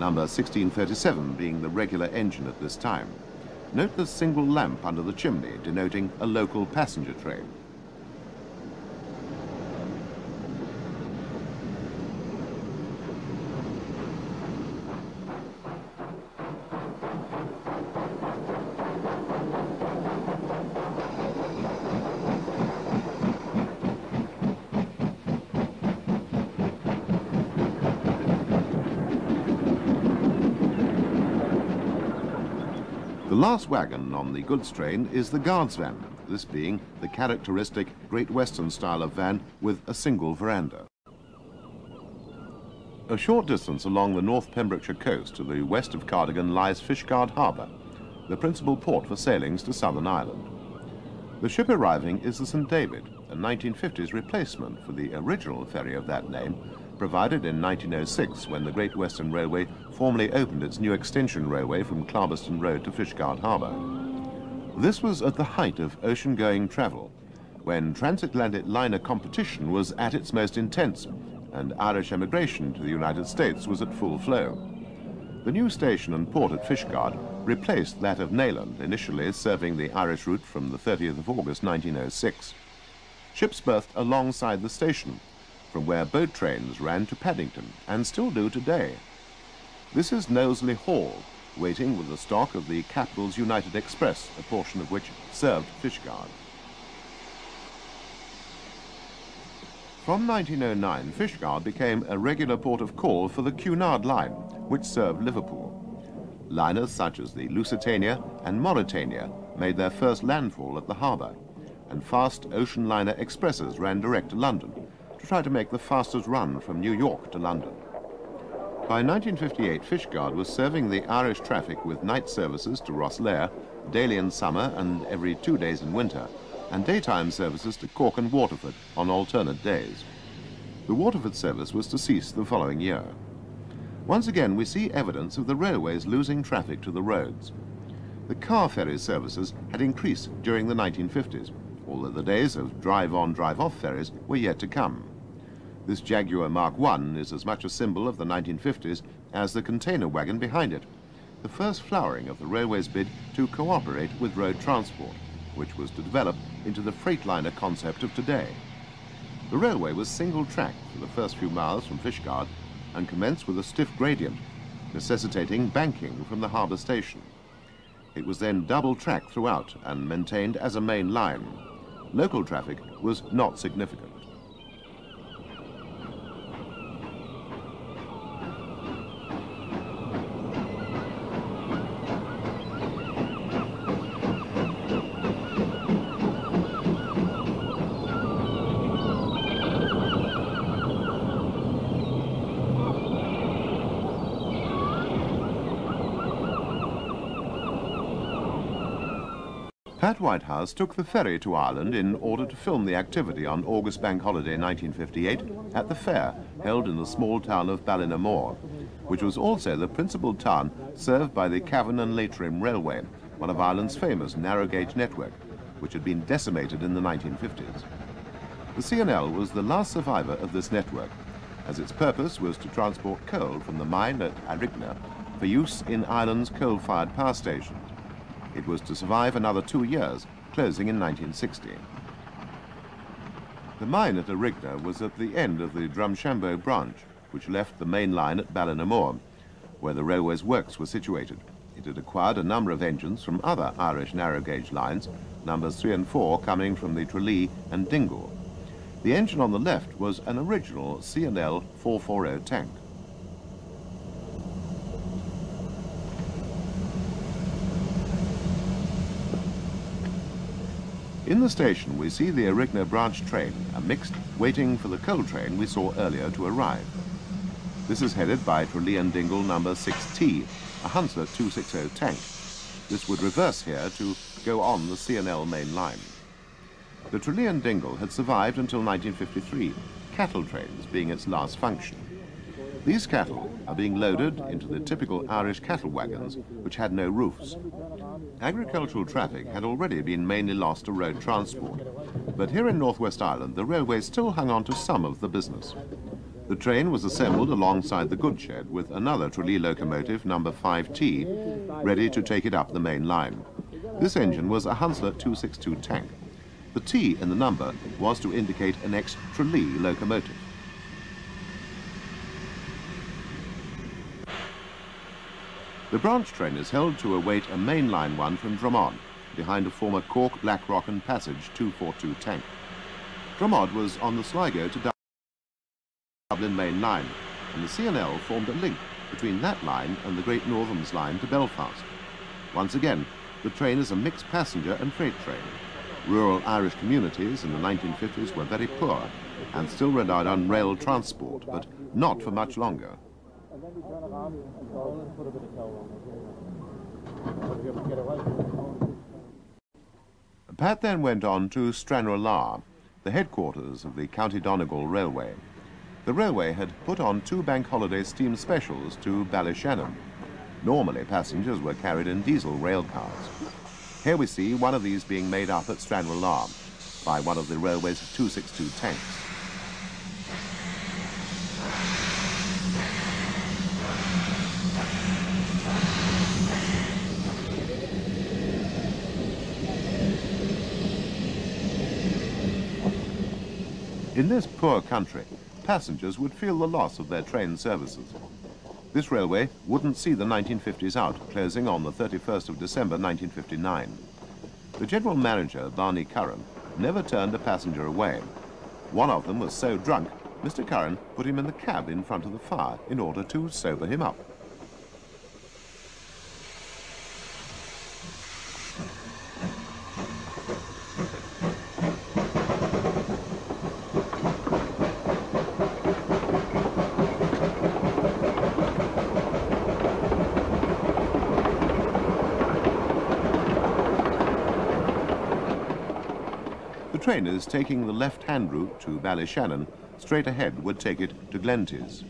number 1637 being the regular engine at this time. Note the single lamp under the chimney denoting a local passenger train. The last wagon on the goods train is the guards van, this being the characteristic Great Western style of van with a single veranda. A short distance along the North Pembrokeshire coast to the west of Cardigan lies Fishguard Harbour, the principal port for sailings to Southern Ireland. The ship arriving is the St David, a 1950s replacement for the original ferry of that name, provided in 1906 when the Great Western Railway formally opened its new extension railway from Clarbeston Road to Fishguard Harbour. This was at the height of ocean-going travel, when transatlantic liner competition was at its most intense, and Irish emigration to the United States was at full flow. The new station and port at Fishguard replaced that of Neyland, initially serving the Irish route from the 30th of August 1906. Ships berthed alongside the station, from where boat trains ran to Paddington and still do today. This is Knowsley Hall, waiting with the stock of the Capitals United Express, a portion of which served Fishguard. From 1909, Fishguard became a regular port of call for the Cunard line, which served Liverpool. Liners such as the Lusitania and Mauretania made their first landfall at the harbour, and fast ocean liner expresses ran direct to London, try to make the fastest run from New York to London. By 1958, Fishguard was serving the Irish traffic with night services to Rosslare, daily in summer and every two days in winter, and daytime services to Cork and Waterford on alternate days. The Waterford service was to cease the following year. Once again, we see evidence of the railways losing traffic to the roads. The car ferry services had increased during the 1950s, although the days of drive-on, drive-off ferries were yet to come. This Jaguar Mark I is as much a symbol of the 1950s as the container wagon behind it, the first flowering of the railway's bid to cooperate with road transport, which was to develop into the Freightliner concept of today. The railway was single-track for the first few miles from Fishguard and commenced with a stiff gradient, necessitating banking from the harbour station. It was then double-track throughout and maintained as a main line. Local traffic was not significant. Pat Whitehouse took the ferry to Ireland in order to film the activity on August Bank Holiday 1958 at the fair held in the small town of Ballinamore, which was also the principal town served by the Cavan and Leitrim Railway, one of Ireland's famous narrow gauge network, which had been decimated in the 1950s. The C&L was the last survivor of this network, as its purpose was to transport coal from the mine at Arigna for use in Ireland's coal-fired power stations. It was to survive another two years, closing in 1960. The mine at Arigna was at the end of the Drumshanbo branch, which left the main line at Ballinamore, where the railway's works were situated. It had acquired a number of engines from other Irish narrow gauge lines, numbers 3 and 4 coming from the Tralee and Dingle. The engine on the left was an original C&L 440 tank. In the station, we see the Arigna branch train, a mixed, waiting for the coal train we saw earlier to arrive. This is headed by Tralee and Dingle number 6T, a Hunslet 260 tank. This would reverse here to go on the C&L main line. The Tralee and Dingle had survived until 1953, cattle trains being its last function. These cattle are being loaded into the typical Irish cattle wagons, which had no roofs. Agricultural traffic had already been mainly lost to road transport, but here in Northwest Ireland, the railway still hung on to some of the business. The train was assembled alongside the goods shed with another Tralee locomotive, number 5T, ready to take it up the main line. This engine was a Hunslet 262 tank. The T in the number was to indicate an ex-Tralee locomotive. The branch train is held to await a mainline one from Dromod, behind a former Cork, Blackrock and Passage 242 tank. Dromod was on the Sligo to Dublin Main Line, and the C&L formed a link between that line and the Great Northerns Line to Belfast. Once again, the train is a mixed passenger and freight train. Rural Irish communities in the 1950s were very poor and still relied on rail transport, but not for much longer. Pat then went on to Stranorlar, the headquarters of the County Donegal Railway. The railway had put on two bank holiday steam specials to Ballyshannon. Normally, passengers were carried in diesel rail cars. Here we see one of these being made up at Stranorlar by one of the railway's 262 tanks. In this poor country, passengers would feel the loss of their train services. This railway wouldn't see the 1950s out, closing on the 31st of December 1959. The general manager, Barney Curran, never turned a passenger away. One of them was so drunk, Mr. Curran put him in the cab in front of the fire in order to sober him up. Trainers taking the left-hand route to Ballyshannon straight ahead would take it to Glenties.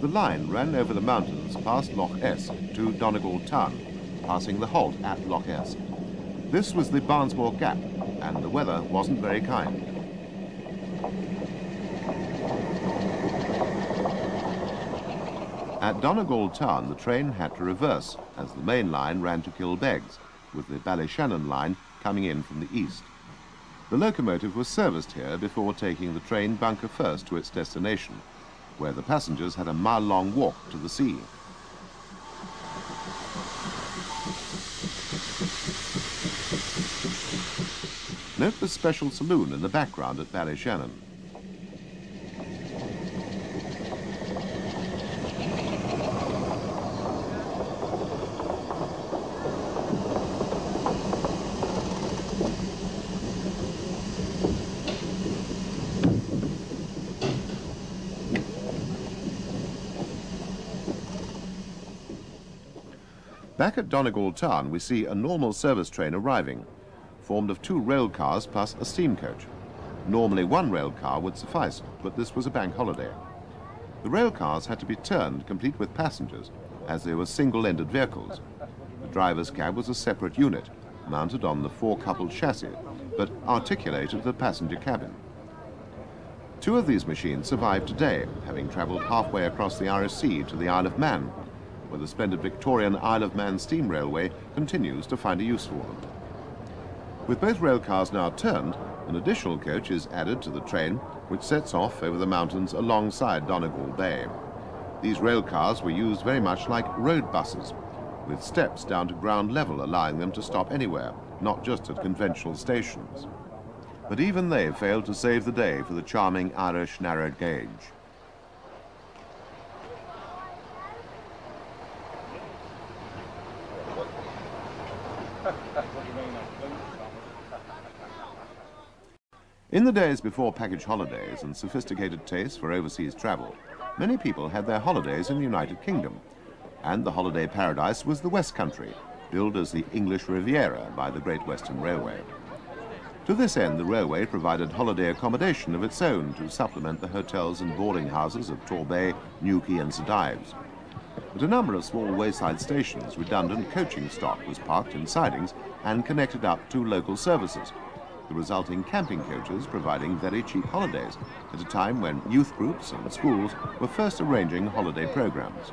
The line ran over the mountains past Lough Eske to Donegal town, passing the halt at Lough Eske. This was the Barnsmore Gap, and the weather wasn't very kind. At Donegal town, the train had to reverse as the main line ran to Killybegs, with the Ballyshannon line coming in from the east. The locomotive was serviced here before taking the train bunker first to its destination, where the passengers had a mile-long walk to the sea. Note the special saloon in the background at Ballyshannon. Back at Donegal town, we see a normal service train arriving, formed of two rail cars plus a steam coach. Normally one rail car would suffice, but this was a bank holiday. The rail cars had to be turned, complete with passengers, as they were single-ended vehicles. The driver's cab was a separate unit, mounted on the four-coupled chassis, but articulated the passenger cabin. Two of these machines survive today, having travelled halfway across the Irish Sea to the Isle of Man, where the splendid Victorian Isle of Man steam railway continues to find a use for them. With both rail cars now turned, an additional coach is added to the train, which sets off over the mountains alongside Donegal Bay. These rail cars were used very much like road buses, with steps down to ground level allowing them to stop anywhere, not just at conventional stations. But even they failed to save the day for the charming Irish narrow gauge. In the days before package holidays and sophisticated tastes for overseas travel, many people had their holidays in the United Kingdom, and the holiday paradise was the West Country, billed as the English Riviera by the Great Western Railway. To this end, the railway provided holiday accommodation of its own to supplement the hotels and boarding houses of Torbay, Newquay and St Ives. At a number of small wayside stations, redundant coaching stock was parked in sidings and connected up to local services, the resulting camping coaches providing very cheap holidays at a time when youth groups and schools were first arranging holiday programs.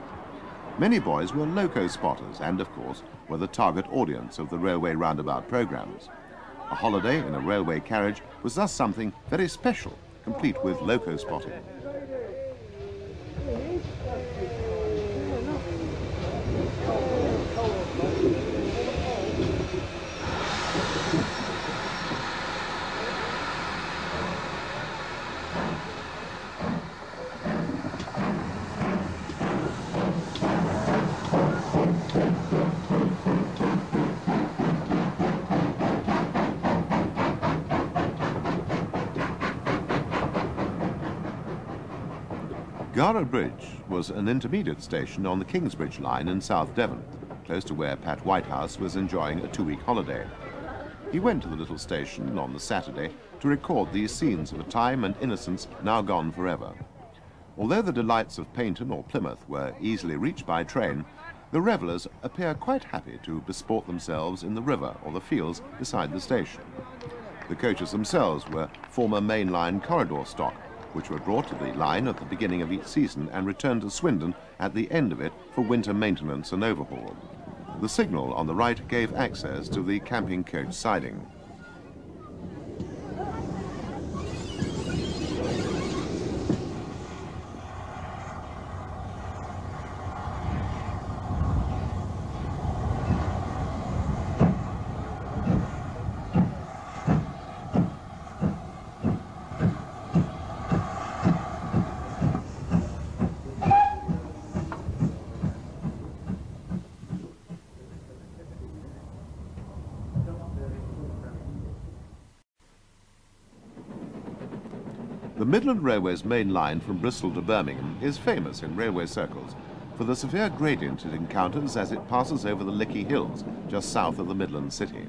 Many boys were loco spotters and, of course, were the target audience of the railway roundabout programs. A holiday in a railway carriage was thus something very special, complete with loco spotting. Gara Bridge was an intermediate station on the Kingsbridge line in South Devon, close to where Pat Whitehouse was enjoying a two-week holiday. He went to the little station on the Saturday to record these scenes of a time and innocence now gone forever. Although the delights of Paignton or Plymouth were easily reached by train, the revellers appear quite happy to besport themselves in the river or the fields beside the station. The coaches themselves were former mainline corridor stock, which were brought to the line at the beginning of each season and returned to Swindon at the end of it for winter maintenance and overhaul. The signal on the right gave access to the camping coach siding. The Midland Railway's main line from Bristol to Birmingham is famous in railway circles for the severe gradient it encounters as it passes over the Lickey Hills just south of the Midland city.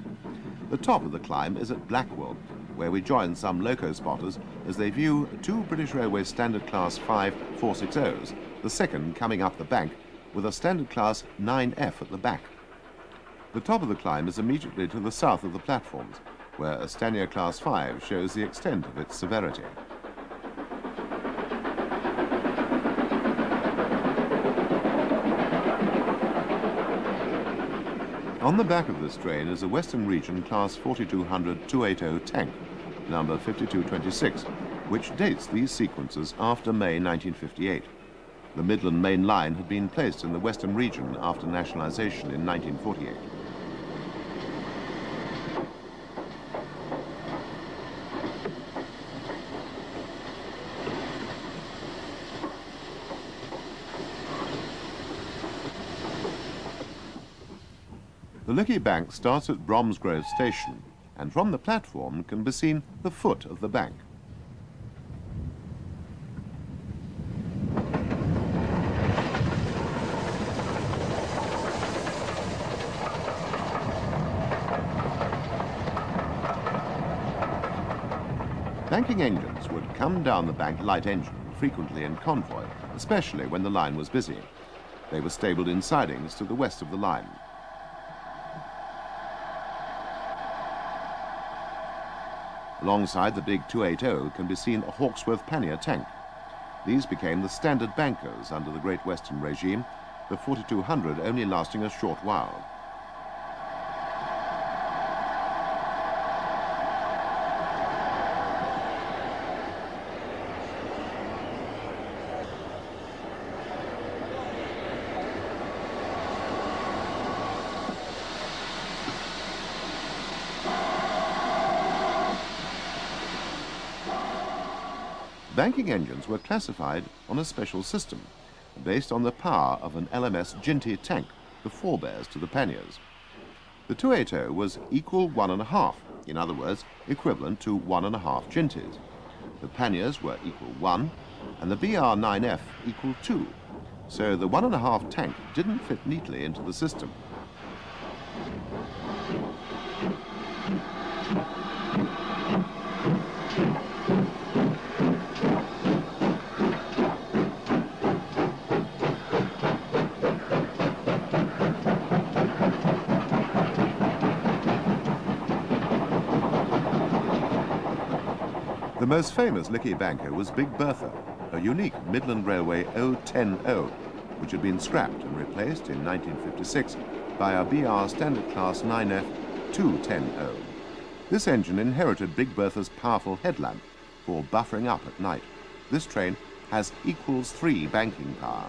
The top of the climb is at Blackwell, where we join some loco spotters as they view two British Railway Standard Class 5 460s, the second coming up the bank with a Standard Class 9F at the back. The top of the climb is immediately to the south of the platforms, where a Stanier Class 5 shows the extent of its severity. On the back of this train is a Western Region Class 4200-280 tank, number 5226, which dates these sequences after May 1958. The Midland Main Line had been placed in the Western Region after nationalization in 1948. The Lickey Bank starts at Bromsgrove Station, and from the platform can be seen the foot of the bank. Banking engines would come down the bank light engine, frequently in convoy, especially when the line was busy. They were stabled in sidings to the west of the line. Alongside the big 280 can be seen a Hawksworth pannier tank. These became the standard bankers under the Great Western regime, the 4200 only lasting a short while. Banking engines were classified on a special system, based on the power of an LMS Jinty tank, the forebears to the panniers. The 280 was equal one and a half, in other words, equivalent to one and a half Jintys. The panniers were equal one, and the BR9F equal two, so the one and a half tank didn't fit neatly into the system. Most famous Lickey banker was Big Bertha, a unique Midland Railway 010 which had been scrapped and replaced in 1956 by a BR Standard Class 9F 210 This engine inherited Big Bertha's powerful headlamp for buffering up at night. This train has equals 3 banking power.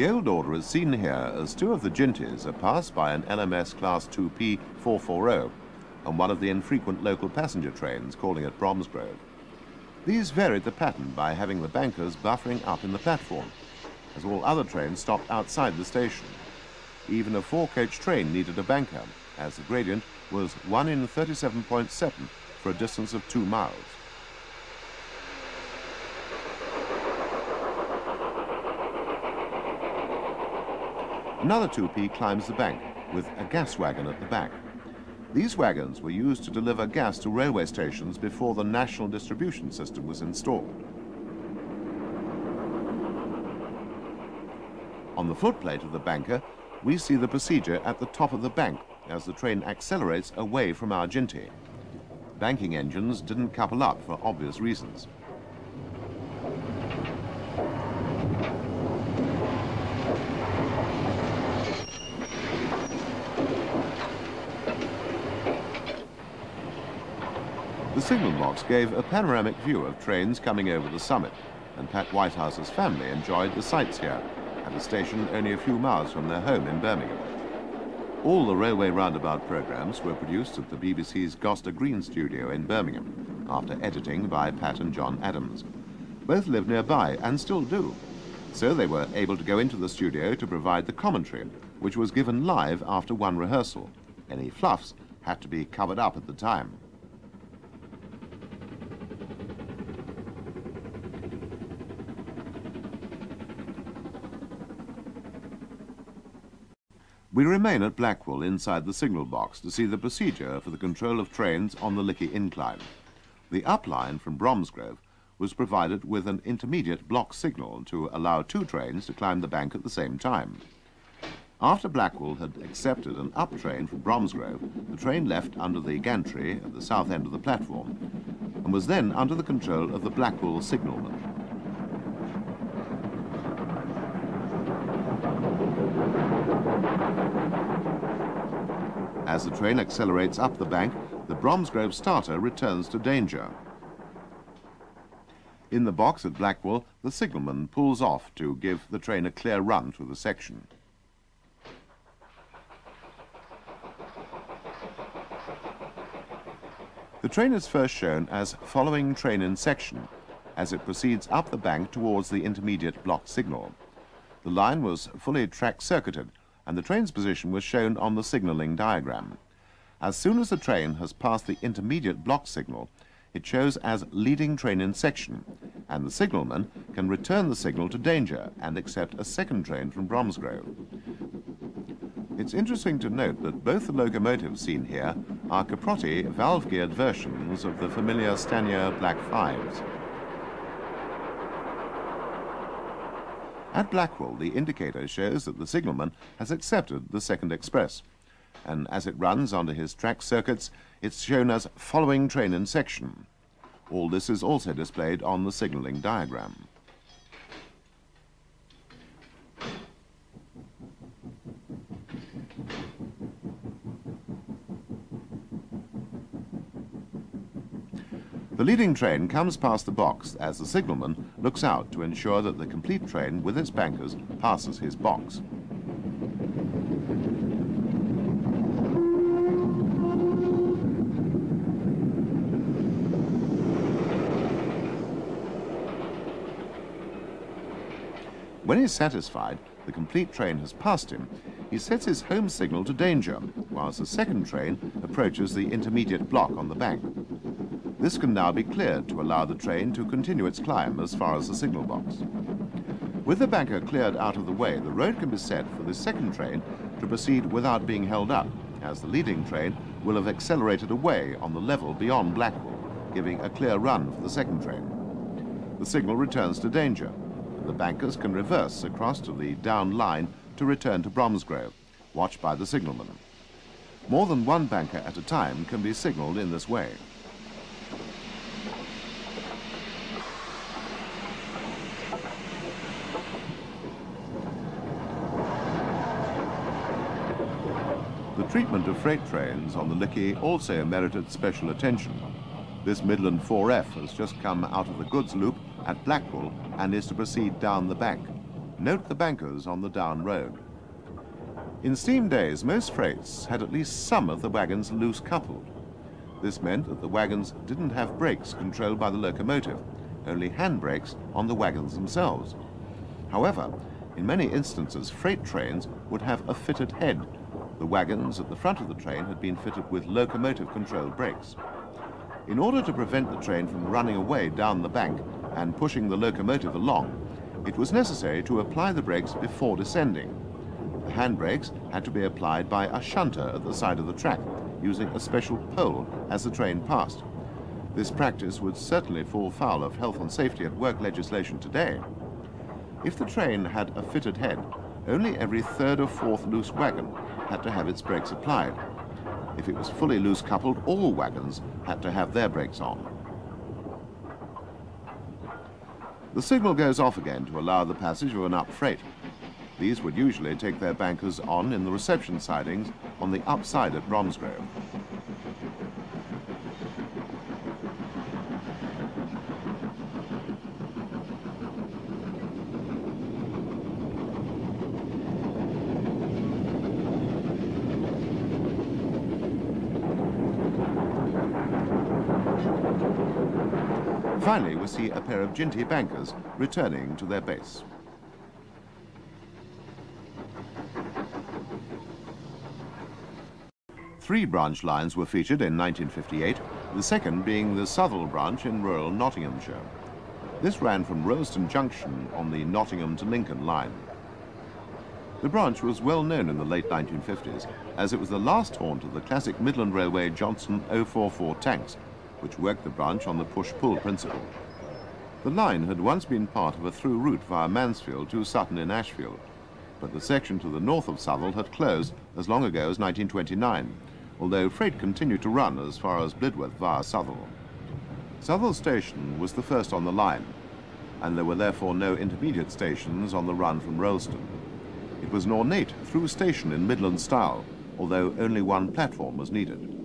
The old order is seen here as two of the Jinties are passed by an LMS Class 2P 440 on one of the infrequent local passenger trains calling at Bromsgrove. These varied the pattern by having the bankers buffering up in the platform, as all other trains stopped outside the station. Even a four-coach train needed a banker, as the gradient was 1 in 37.7 for a distance of two miles. Another 2P climbs the bank with a gas wagon at the back. These wagons were used to deliver gas to railway stations before the national distribution system was installed. On the footplate of the banker, we see the procedure at the top of the bank as the train accelerates away from our Jinty. Banking engines didn't couple up for obvious reasons. Signal box gave a panoramic view of trains coming over the summit, and Pat Whitehouse's family enjoyed the sights here, at a station only a few miles from their home in Birmingham. All the railway roundabout programs were produced at the BBC's Gosta Green studio in Birmingham, after editing by Pat and John Adams. Both live nearby and still do, so they were able to go into the studio to provide the commentary, which was given live after one rehearsal. Any fluffs had to be covered up at the time. We remain at Blackwell inside the signal box to see the procedure for the control of trains on the Lickey incline. The up line from Bromsgrove was provided with an intermediate block signal to allow two trains to climb the bank at the same time. After Blackwell had accepted an up train from Bromsgrove, the train left under the gantry at the south end of the platform and was then under the control of the Blackwell signalman. As the train accelerates up the bank, the Bromsgrove starter returns to danger. In the box at Blackwell, the signalman pulls off to give the train a clear run through the section. The train is first shown as following train in section as it proceeds up the bank towards the intermediate block signal. The line was fully track circuited and the train's position was shown on the signalling diagram. As soon as the train has passed the intermediate block signal, it shows as leading train in section, and the signalman can return the signal to danger and accept a second train from Bromsgrove. It's interesting to note that both the locomotives seen here are Caprotti valve-geared versions of the familiar Stanier Black Fives. At Blackwell, the indicator shows that the signalman has accepted the second express, and as it runs under his track circuits, it's shown as following train in section. All this is also displayed on the signalling diagram. The leading train comes past the box as the signalman looks out to ensure that the complete train with its bankers passes his box. When he's satisfied the complete train has passed him, he sets his home signal to danger, whilst the second train approaches the intermediate block on the bank. This can now be cleared to allow the train to continue its climb as far as the signal box. With the banker cleared out of the way, the road can be set for the second train to proceed without being held up, as the leading train will have accelerated away on the level beyond Blackwell, giving a clear run for the second train. The signal returns to danger, the bankers can reverse across to the down line to return to Bromsgrove, watched by the signalman. More than one banker at a time can be signalled in this way. Treatment of freight trains on the Lickey also merited special attention. This Midland 4F has just come out of the goods loop at Blackwell and is to proceed down the bank. Note the bankers on the down road. In steam days, most freights had at least some of the wagons loose coupled. This meant that the wagons didn't have brakes controlled by the locomotive, only hand brakes on the wagons themselves. However, in many instances, freight trains would have a fitted head. The wagons at the front of the train had been fitted with locomotive control brakes. In order to prevent the train from running away down the bank and pushing the locomotive along, it was necessary to apply the brakes before descending. The handbrakes had to be applied by a shunter at the side of the track, using a special pole as the train passed. This practice would certainly fall foul of health and safety at work legislation today. If the train had a fitted head, only every third or fourth loose wagon had to have its brakes applied. If it was fully loose coupled, all wagons had to have their brakes on. The signal goes off again to allow the passage of an up freight. These would usually take their bankers on in the reception sidings on the upside at Bromsgrove. Finally, we see a pair of Jinty bankers returning to their base. Three branch lines were featured in 1958, the second being the Southwell branch in rural Nottinghamshire. This ran from Rolleston Junction on the Nottingham to Lincoln line. The branch was well known in the late 1950s as it was the last haunt of the classic Midland Railway Johnson 044 tanks, which worked the branch on the push-pull principle. The line had once been part of a through route via Mansfield to Sutton in Ashfield, but the section to the north of Southwell had closed as long ago as 1929, although freight continued to run as far as Blidworth via Southwell. Southwell Station was the first on the line, and there were therefore no intermediate stations on the run from Rolleston. It was an ornate through station in Midland style, although only one platform was needed.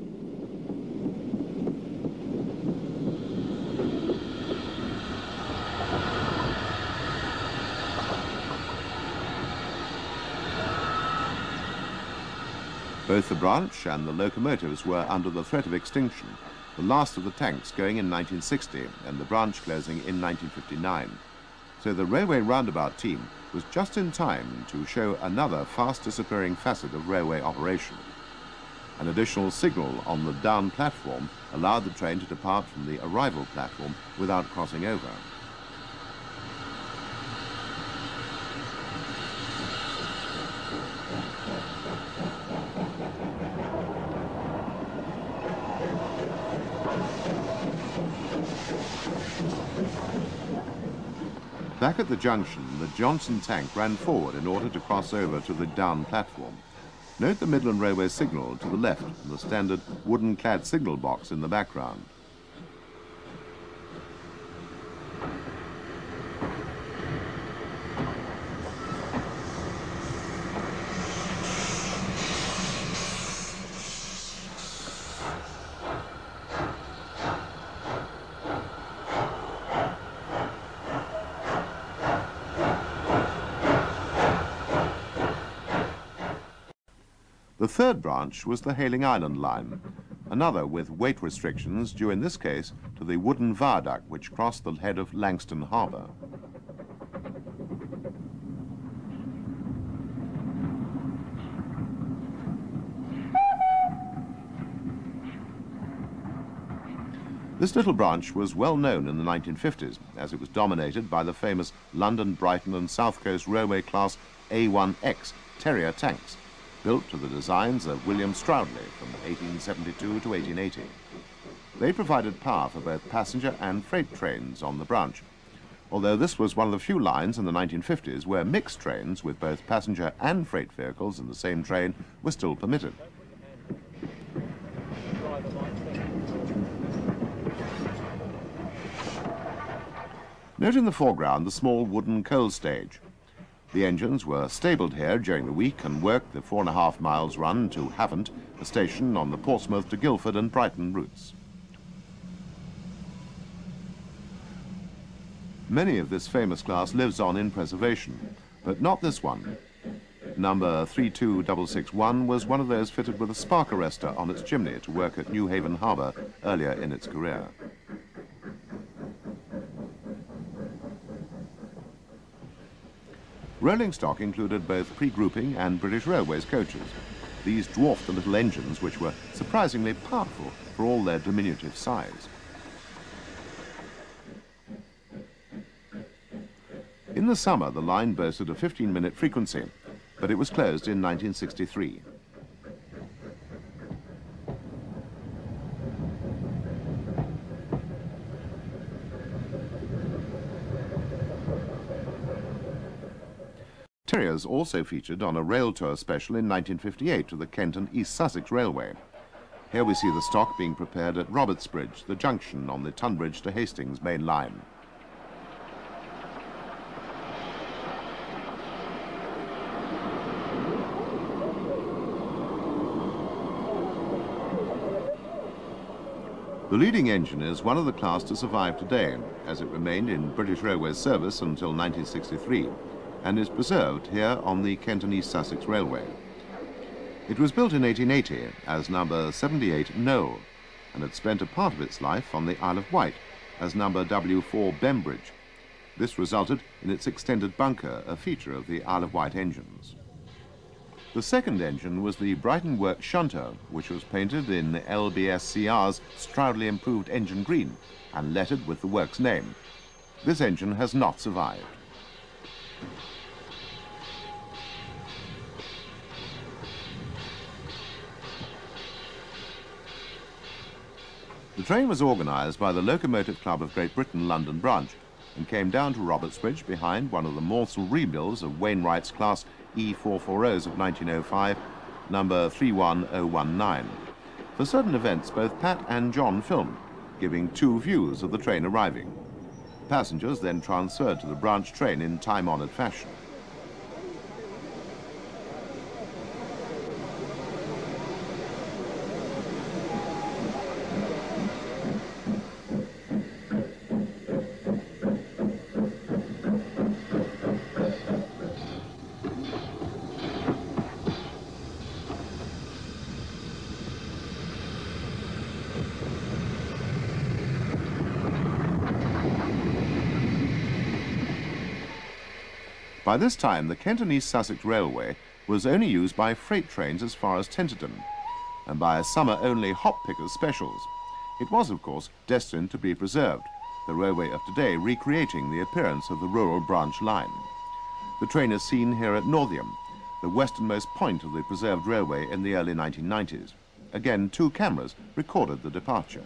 Both the branch and the locomotives were under the threat of extinction, the last of the tanks going in 1960 and the branch closing in 1959. So the railway roundabout team was just in time to show another fast disappearing facet of railway operation. An additional signal on the down platform allowed the train to depart from the arrival platform without crossing over. Back at the junction, the Johnson tank ran forward in order to cross over to the down platform. Note the Midland Railway signal to the left and the standard wooden-clad signal box in the background. Third branch was the Hayling Island line, another with weight restrictions due in this case to the wooden viaduct which crossed the head of Langstone Harbour. This little branch was well known in the 1950s as it was dominated by the famous London, Brighton and South Coast Railway class A1X Terrier tanks, built to the designs of William Stroudley from 1872 to 1880. They provided power for both passenger and freight trains on the branch, although this was one of the few lines in the 1950s where mixed trains with both passenger and freight vehicles in the same train were still permitted. Note in the foreground the small wooden coal stage. The engines were stabled here during the week and worked the four and a half miles run to Havant, a station on the Portsmouth to Guildford and Brighton routes. Many of this famous class lives on in preservation, but not this one. Number 32661 was one of those fitted with a spark arrestor on its chimney to work at Newhaven Harbour earlier in its career. Rolling stock included both pre-grouping and British Railways coaches. These dwarfed the little engines, which were surprisingly powerful for all their diminutive size. In the summer, the line boasted a 15-minute frequency, but it was closed in 1963. Terriers also featured on a rail tour special in 1958 to the Kent and East Sussex Railway. Here we see the stock being prepared at Robertsbridge, the junction on the Tonbridge to Hastings main line. The leading engine is one of the class to survive today, as it remained in British Railways service until 1963 and is preserved here on the East Sussex Railway. It was built in 1880 as number 78 Knowle and had spent a part of its life on the Isle of Wight as number W4 Bembridge. This resulted in its extended bunker, a feature of the Isle of Wight engines. The second engine was the Brighton Works Shunter, which was painted in LBSCR's Stroudley Improved Engine Green and lettered with the work's name. This engine has not survived. The train was organised by the Locomotive Club of Great Britain London branch and came down to Robertsbridge behind one of the Maunsell rebuilds of Wainwright's class E440s of 1905, number 31019. For certain events, both Pat and John filmed, giving two views of the train arriving. Passengers then transferred to the branch train in time-honoured fashion. By this time, the Kent and East Sussex Railway was only used by freight trains as far as Tenterden, and by a summer-only hop pickers specials. It was, of course, destined to be preserved, the railway of today recreating the appearance of the rural branch line. The train is seen here at Northiam, the westernmost point of the preserved railway in the early 1990s. Again, two cameras recorded the departure.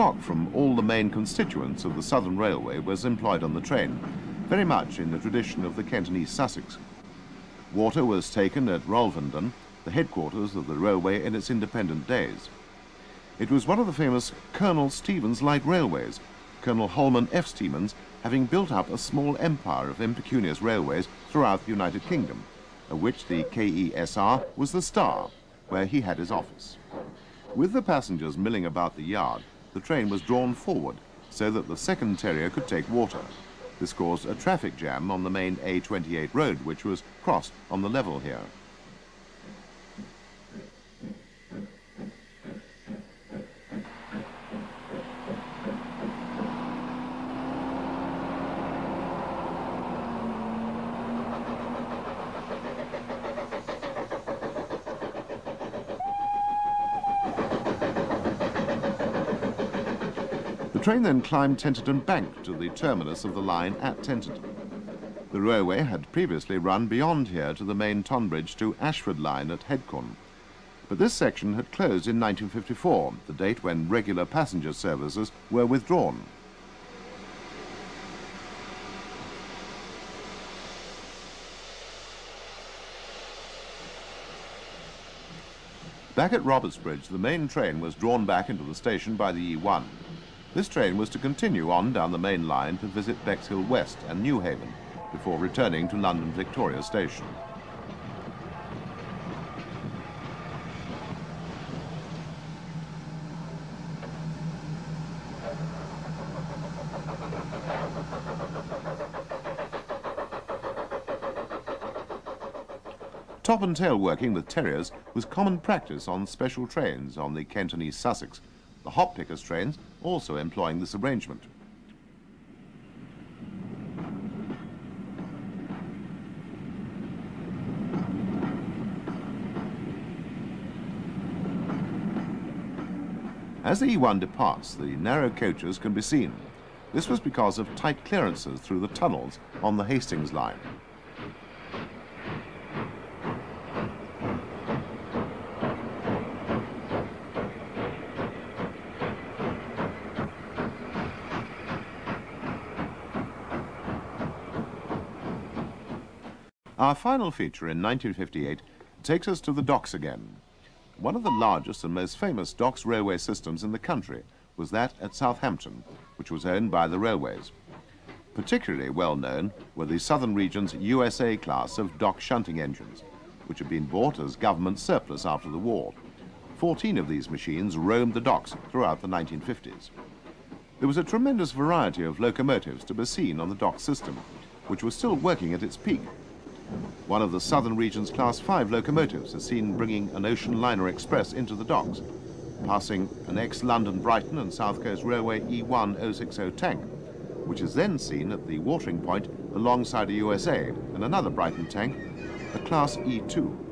Stock from all the main constituents of the Southern Railway was employed on the train, very much in the tradition of the East Sussex. Water was taken at Rolvenden, the headquarters of the railway in its independent days. It was one of the famous Colonel Stevens light railways, Colonel Holman F. Stevens having built up a small empire of impecunious railways throughout the United Kingdom, of which the KESR was the star. where he had his office. With the passengers milling about the yard, the train was drawn forward so that the second terrier could take water. This caused a traffic jam on the main A28 road, which was crossed on the level here. The train then climbed Tenterden Bank to the terminus of the line at Tenterden. The railway had previously run beyond here to the main Tonbridge to Ashford line at Headcorn. But this section had closed in 1954, the date when regular passenger services were withdrawn. Back at Robertsbridge, the main train was drawn back into the station by the E1. This train was to continue on down the main line to visit Bexhill West and Newhaven before returning to London Victoria Station. Top and tail working with terriers was common practice on special trains on the Kent and East Sussex, the hop pickers trains also employing this arrangement. As the E1 departs, the narrow coaches can be seen. This was because of tight clearances through the tunnels on the Hastings line. Our final feature in 1958 takes us to the docks again. One of the largest and most famous docks railway systems in the country was that at Southampton, which was owned by the railways. Particularly well known were the Southern Region's USA class of dock shunting engines, which had been bought as government surplus after the war. Fourteen of these machines roamed the docks throughout the 1950s. There was a tremendous variety of locomotives to be seen on the dock system, which was still working at its peak one of the Southern Region's Class 5 locomotives is seen bringing an ocean liner express into the docks, passing an ex-London Brighton and South Coast Railway E1060 tank, which is then seen at the watering point alongside a USA and another Brighton tank, a Class E2.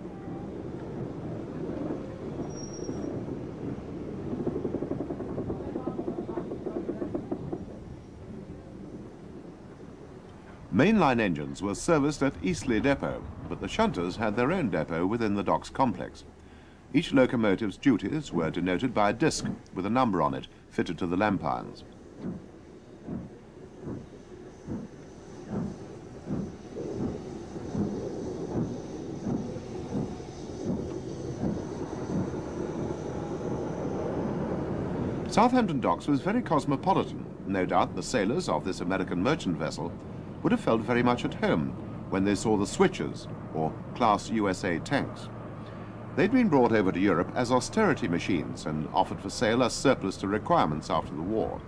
Mainline engines were serviced at Eastleigh Depot, but the shunters had their own depot within the docks complex. Each locomotive's duties were denoted by a disc with a number on it fitted to the lamp irons. Southampton Docks was very cosmopolitan. No doubt the sailors of this American merchant vessel would have felt very much at home when they saw the Switchers, or Class USA tanks. They'd been brought over to Europe as austerity machines and offered for sale as surplus to requirements after the war.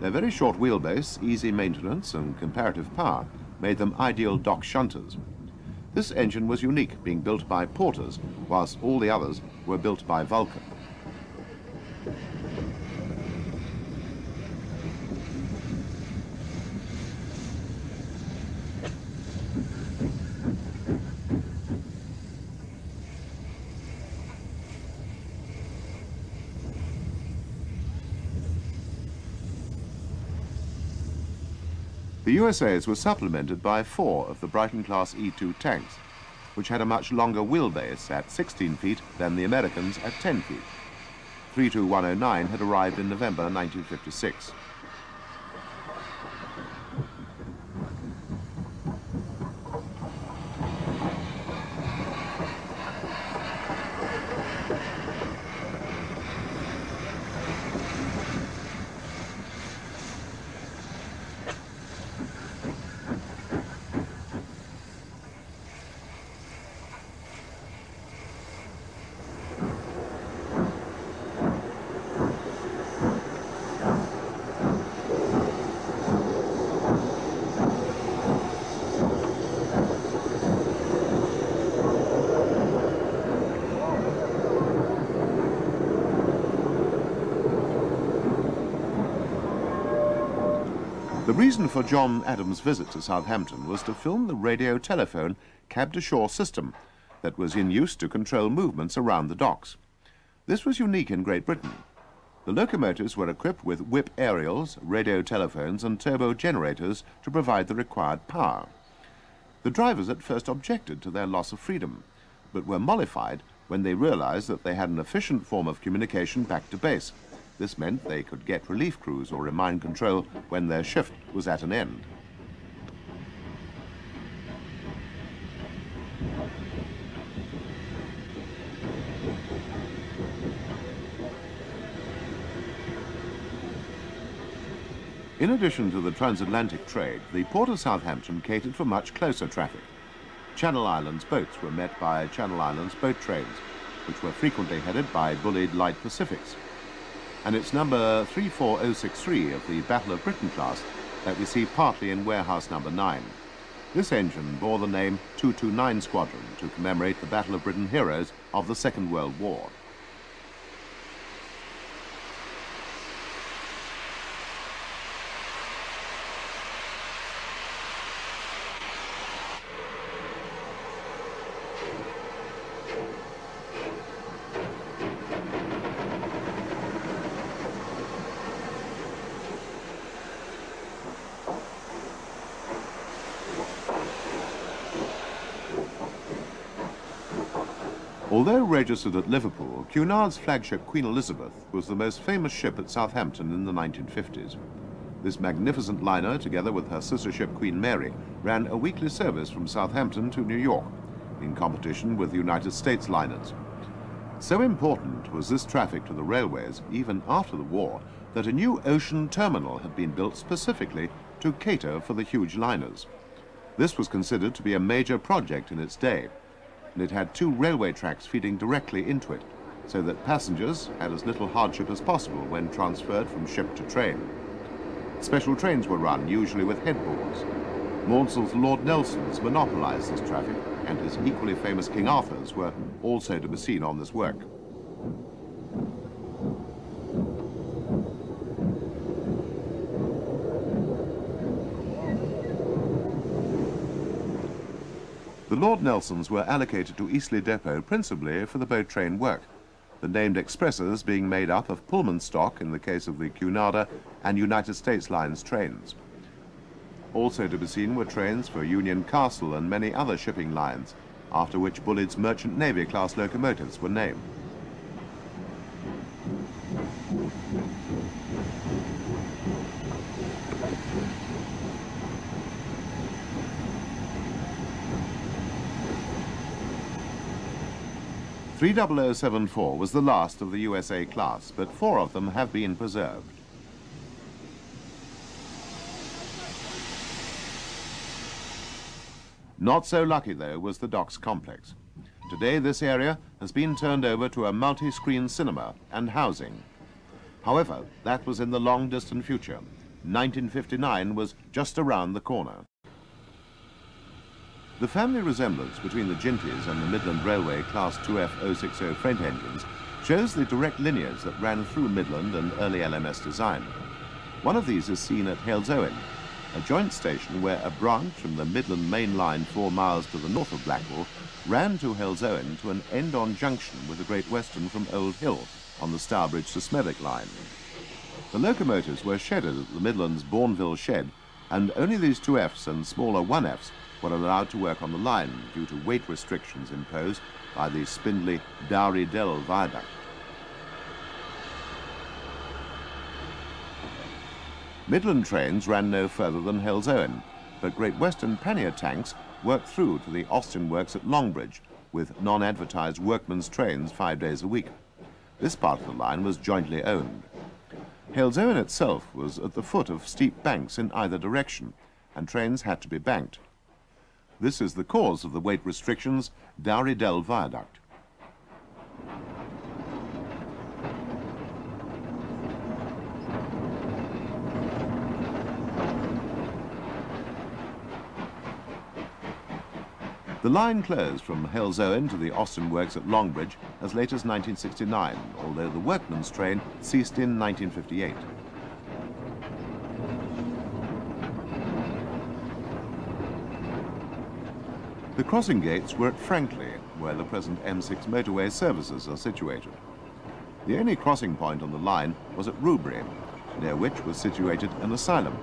Their very short wheelbase, easy maintenance, and comparative power made them ideal dock shunters. This engine was unique, being built by Porters, whilst all the others were built by Vulcan. The USAs were supplemented by four of the Brighton-class E-2 tanks, which had a much longer wheelbase at 16 feet than the Americans at 10 feet. 32109 had arrived in November 1956. Reason for John Adams' visit to Southampton was to film the radio telephone cab to shore system that was in use to control movements around the docks. This was unique in Great Britain. The locomotives were equipped with whip aerials, radio telephones and turbo generators to provide the required power. The drivers at first objected to their loss of freedom, but were mollified when they realized that they had an efficient form of communication back to base. This meant they could get relief crews or remind control when their shift was at an end. In addition to the transatlantic trade, the port of Southampton catered for much closer traffic. Channel Islands boats were met by Channel Islands boat trains, which were frequently headed by Bulleid light Pacifics. And it's number 34063 of the Battle of Britain class that we see partly in warehouse number 9. This engine bore the name 229 Squadron to commemorate the Battle of Britain heroes of the Second World War. Although registered at Liverpool, Cunard's flagship Queen Elizabeth was the most famous ship at Southampton in the 1950s. This magnificent liner, together with her sister ship Queen Mary, ran a weekly service from Southampton to New York, in competition with United States liners. So important was this traffic to the railways, even after the war, that a new ocean terminal had been built specifically to cater for the huge liners. This was considered to be a major project in its day, and it had two railway tracks feeding directly into it, so that passengers had as little hardship as possible when transferred from ship to train. Special trains were run, usually with headboards. Maunsell's Lord Nelsons monopolized this traffic, and his equally famous King Arthurs were also to be seen on this work. Lord Nelsons were allocated to Eastleigh Depot principally for the boat train work, the named expresses being made up of Pullman stock in the case of the Cunarder and United States Lines trains. Also to be seen were trains for Union Castle and many other shipping lines, after which Bulleid's Merchant Navy class locomotives were named. Three double O seven four was the last of the USA class, but four of them have been preserved. Not so lucky, though, was the docks complex. Today, this area has been turned over to a multi-screen cinema and housing. However, that was in the long-distant future. 1959 was just around the corner. The family resemblance between the Jinties and the Midland Railway Class 2F 060 freight engines shows the direct linears that ran through Midland and early LMS design. One of these is seen at Halesowen, a joint station where a branch from the Midland Main Line four miles to the north of Blackwell ran to Halesowen to an end-on junction with the Great Western from Old Hill on the Stourbridge to Smethwick line. The locomotives were shedded at the Midland's Bournville shed, and only these 2Fs and smaller 1Fs were allowed to work on the line due to weight restrictions imposed by the spindly Dowery Dell viaduct. Midland trains ran no further than Halesowen, but Great Western pannier tanks worked through to the Austin Works at Longbridge with non-advertised workmen's trains five days a week. This part of the line was jointly owned. Halesowen itself was at the foot of steep banks in either direction, and trains had to be banked. This is the cause of the weight restrictions, Dowery Viaduct. The line closed from Halesowen to the Austin Works at Longbridge as late as 1969, although the workman's train ceased in 1958. The crossing gates were at Frankley, where the present M6 motorway services are situated. The only crossing point on the line was at Rubery, near which was situated an asylum.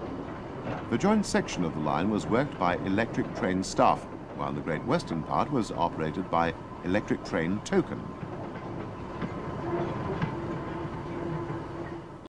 The joint section of the line was worked by electric train staff, while the Great Western part was operated by electric train token.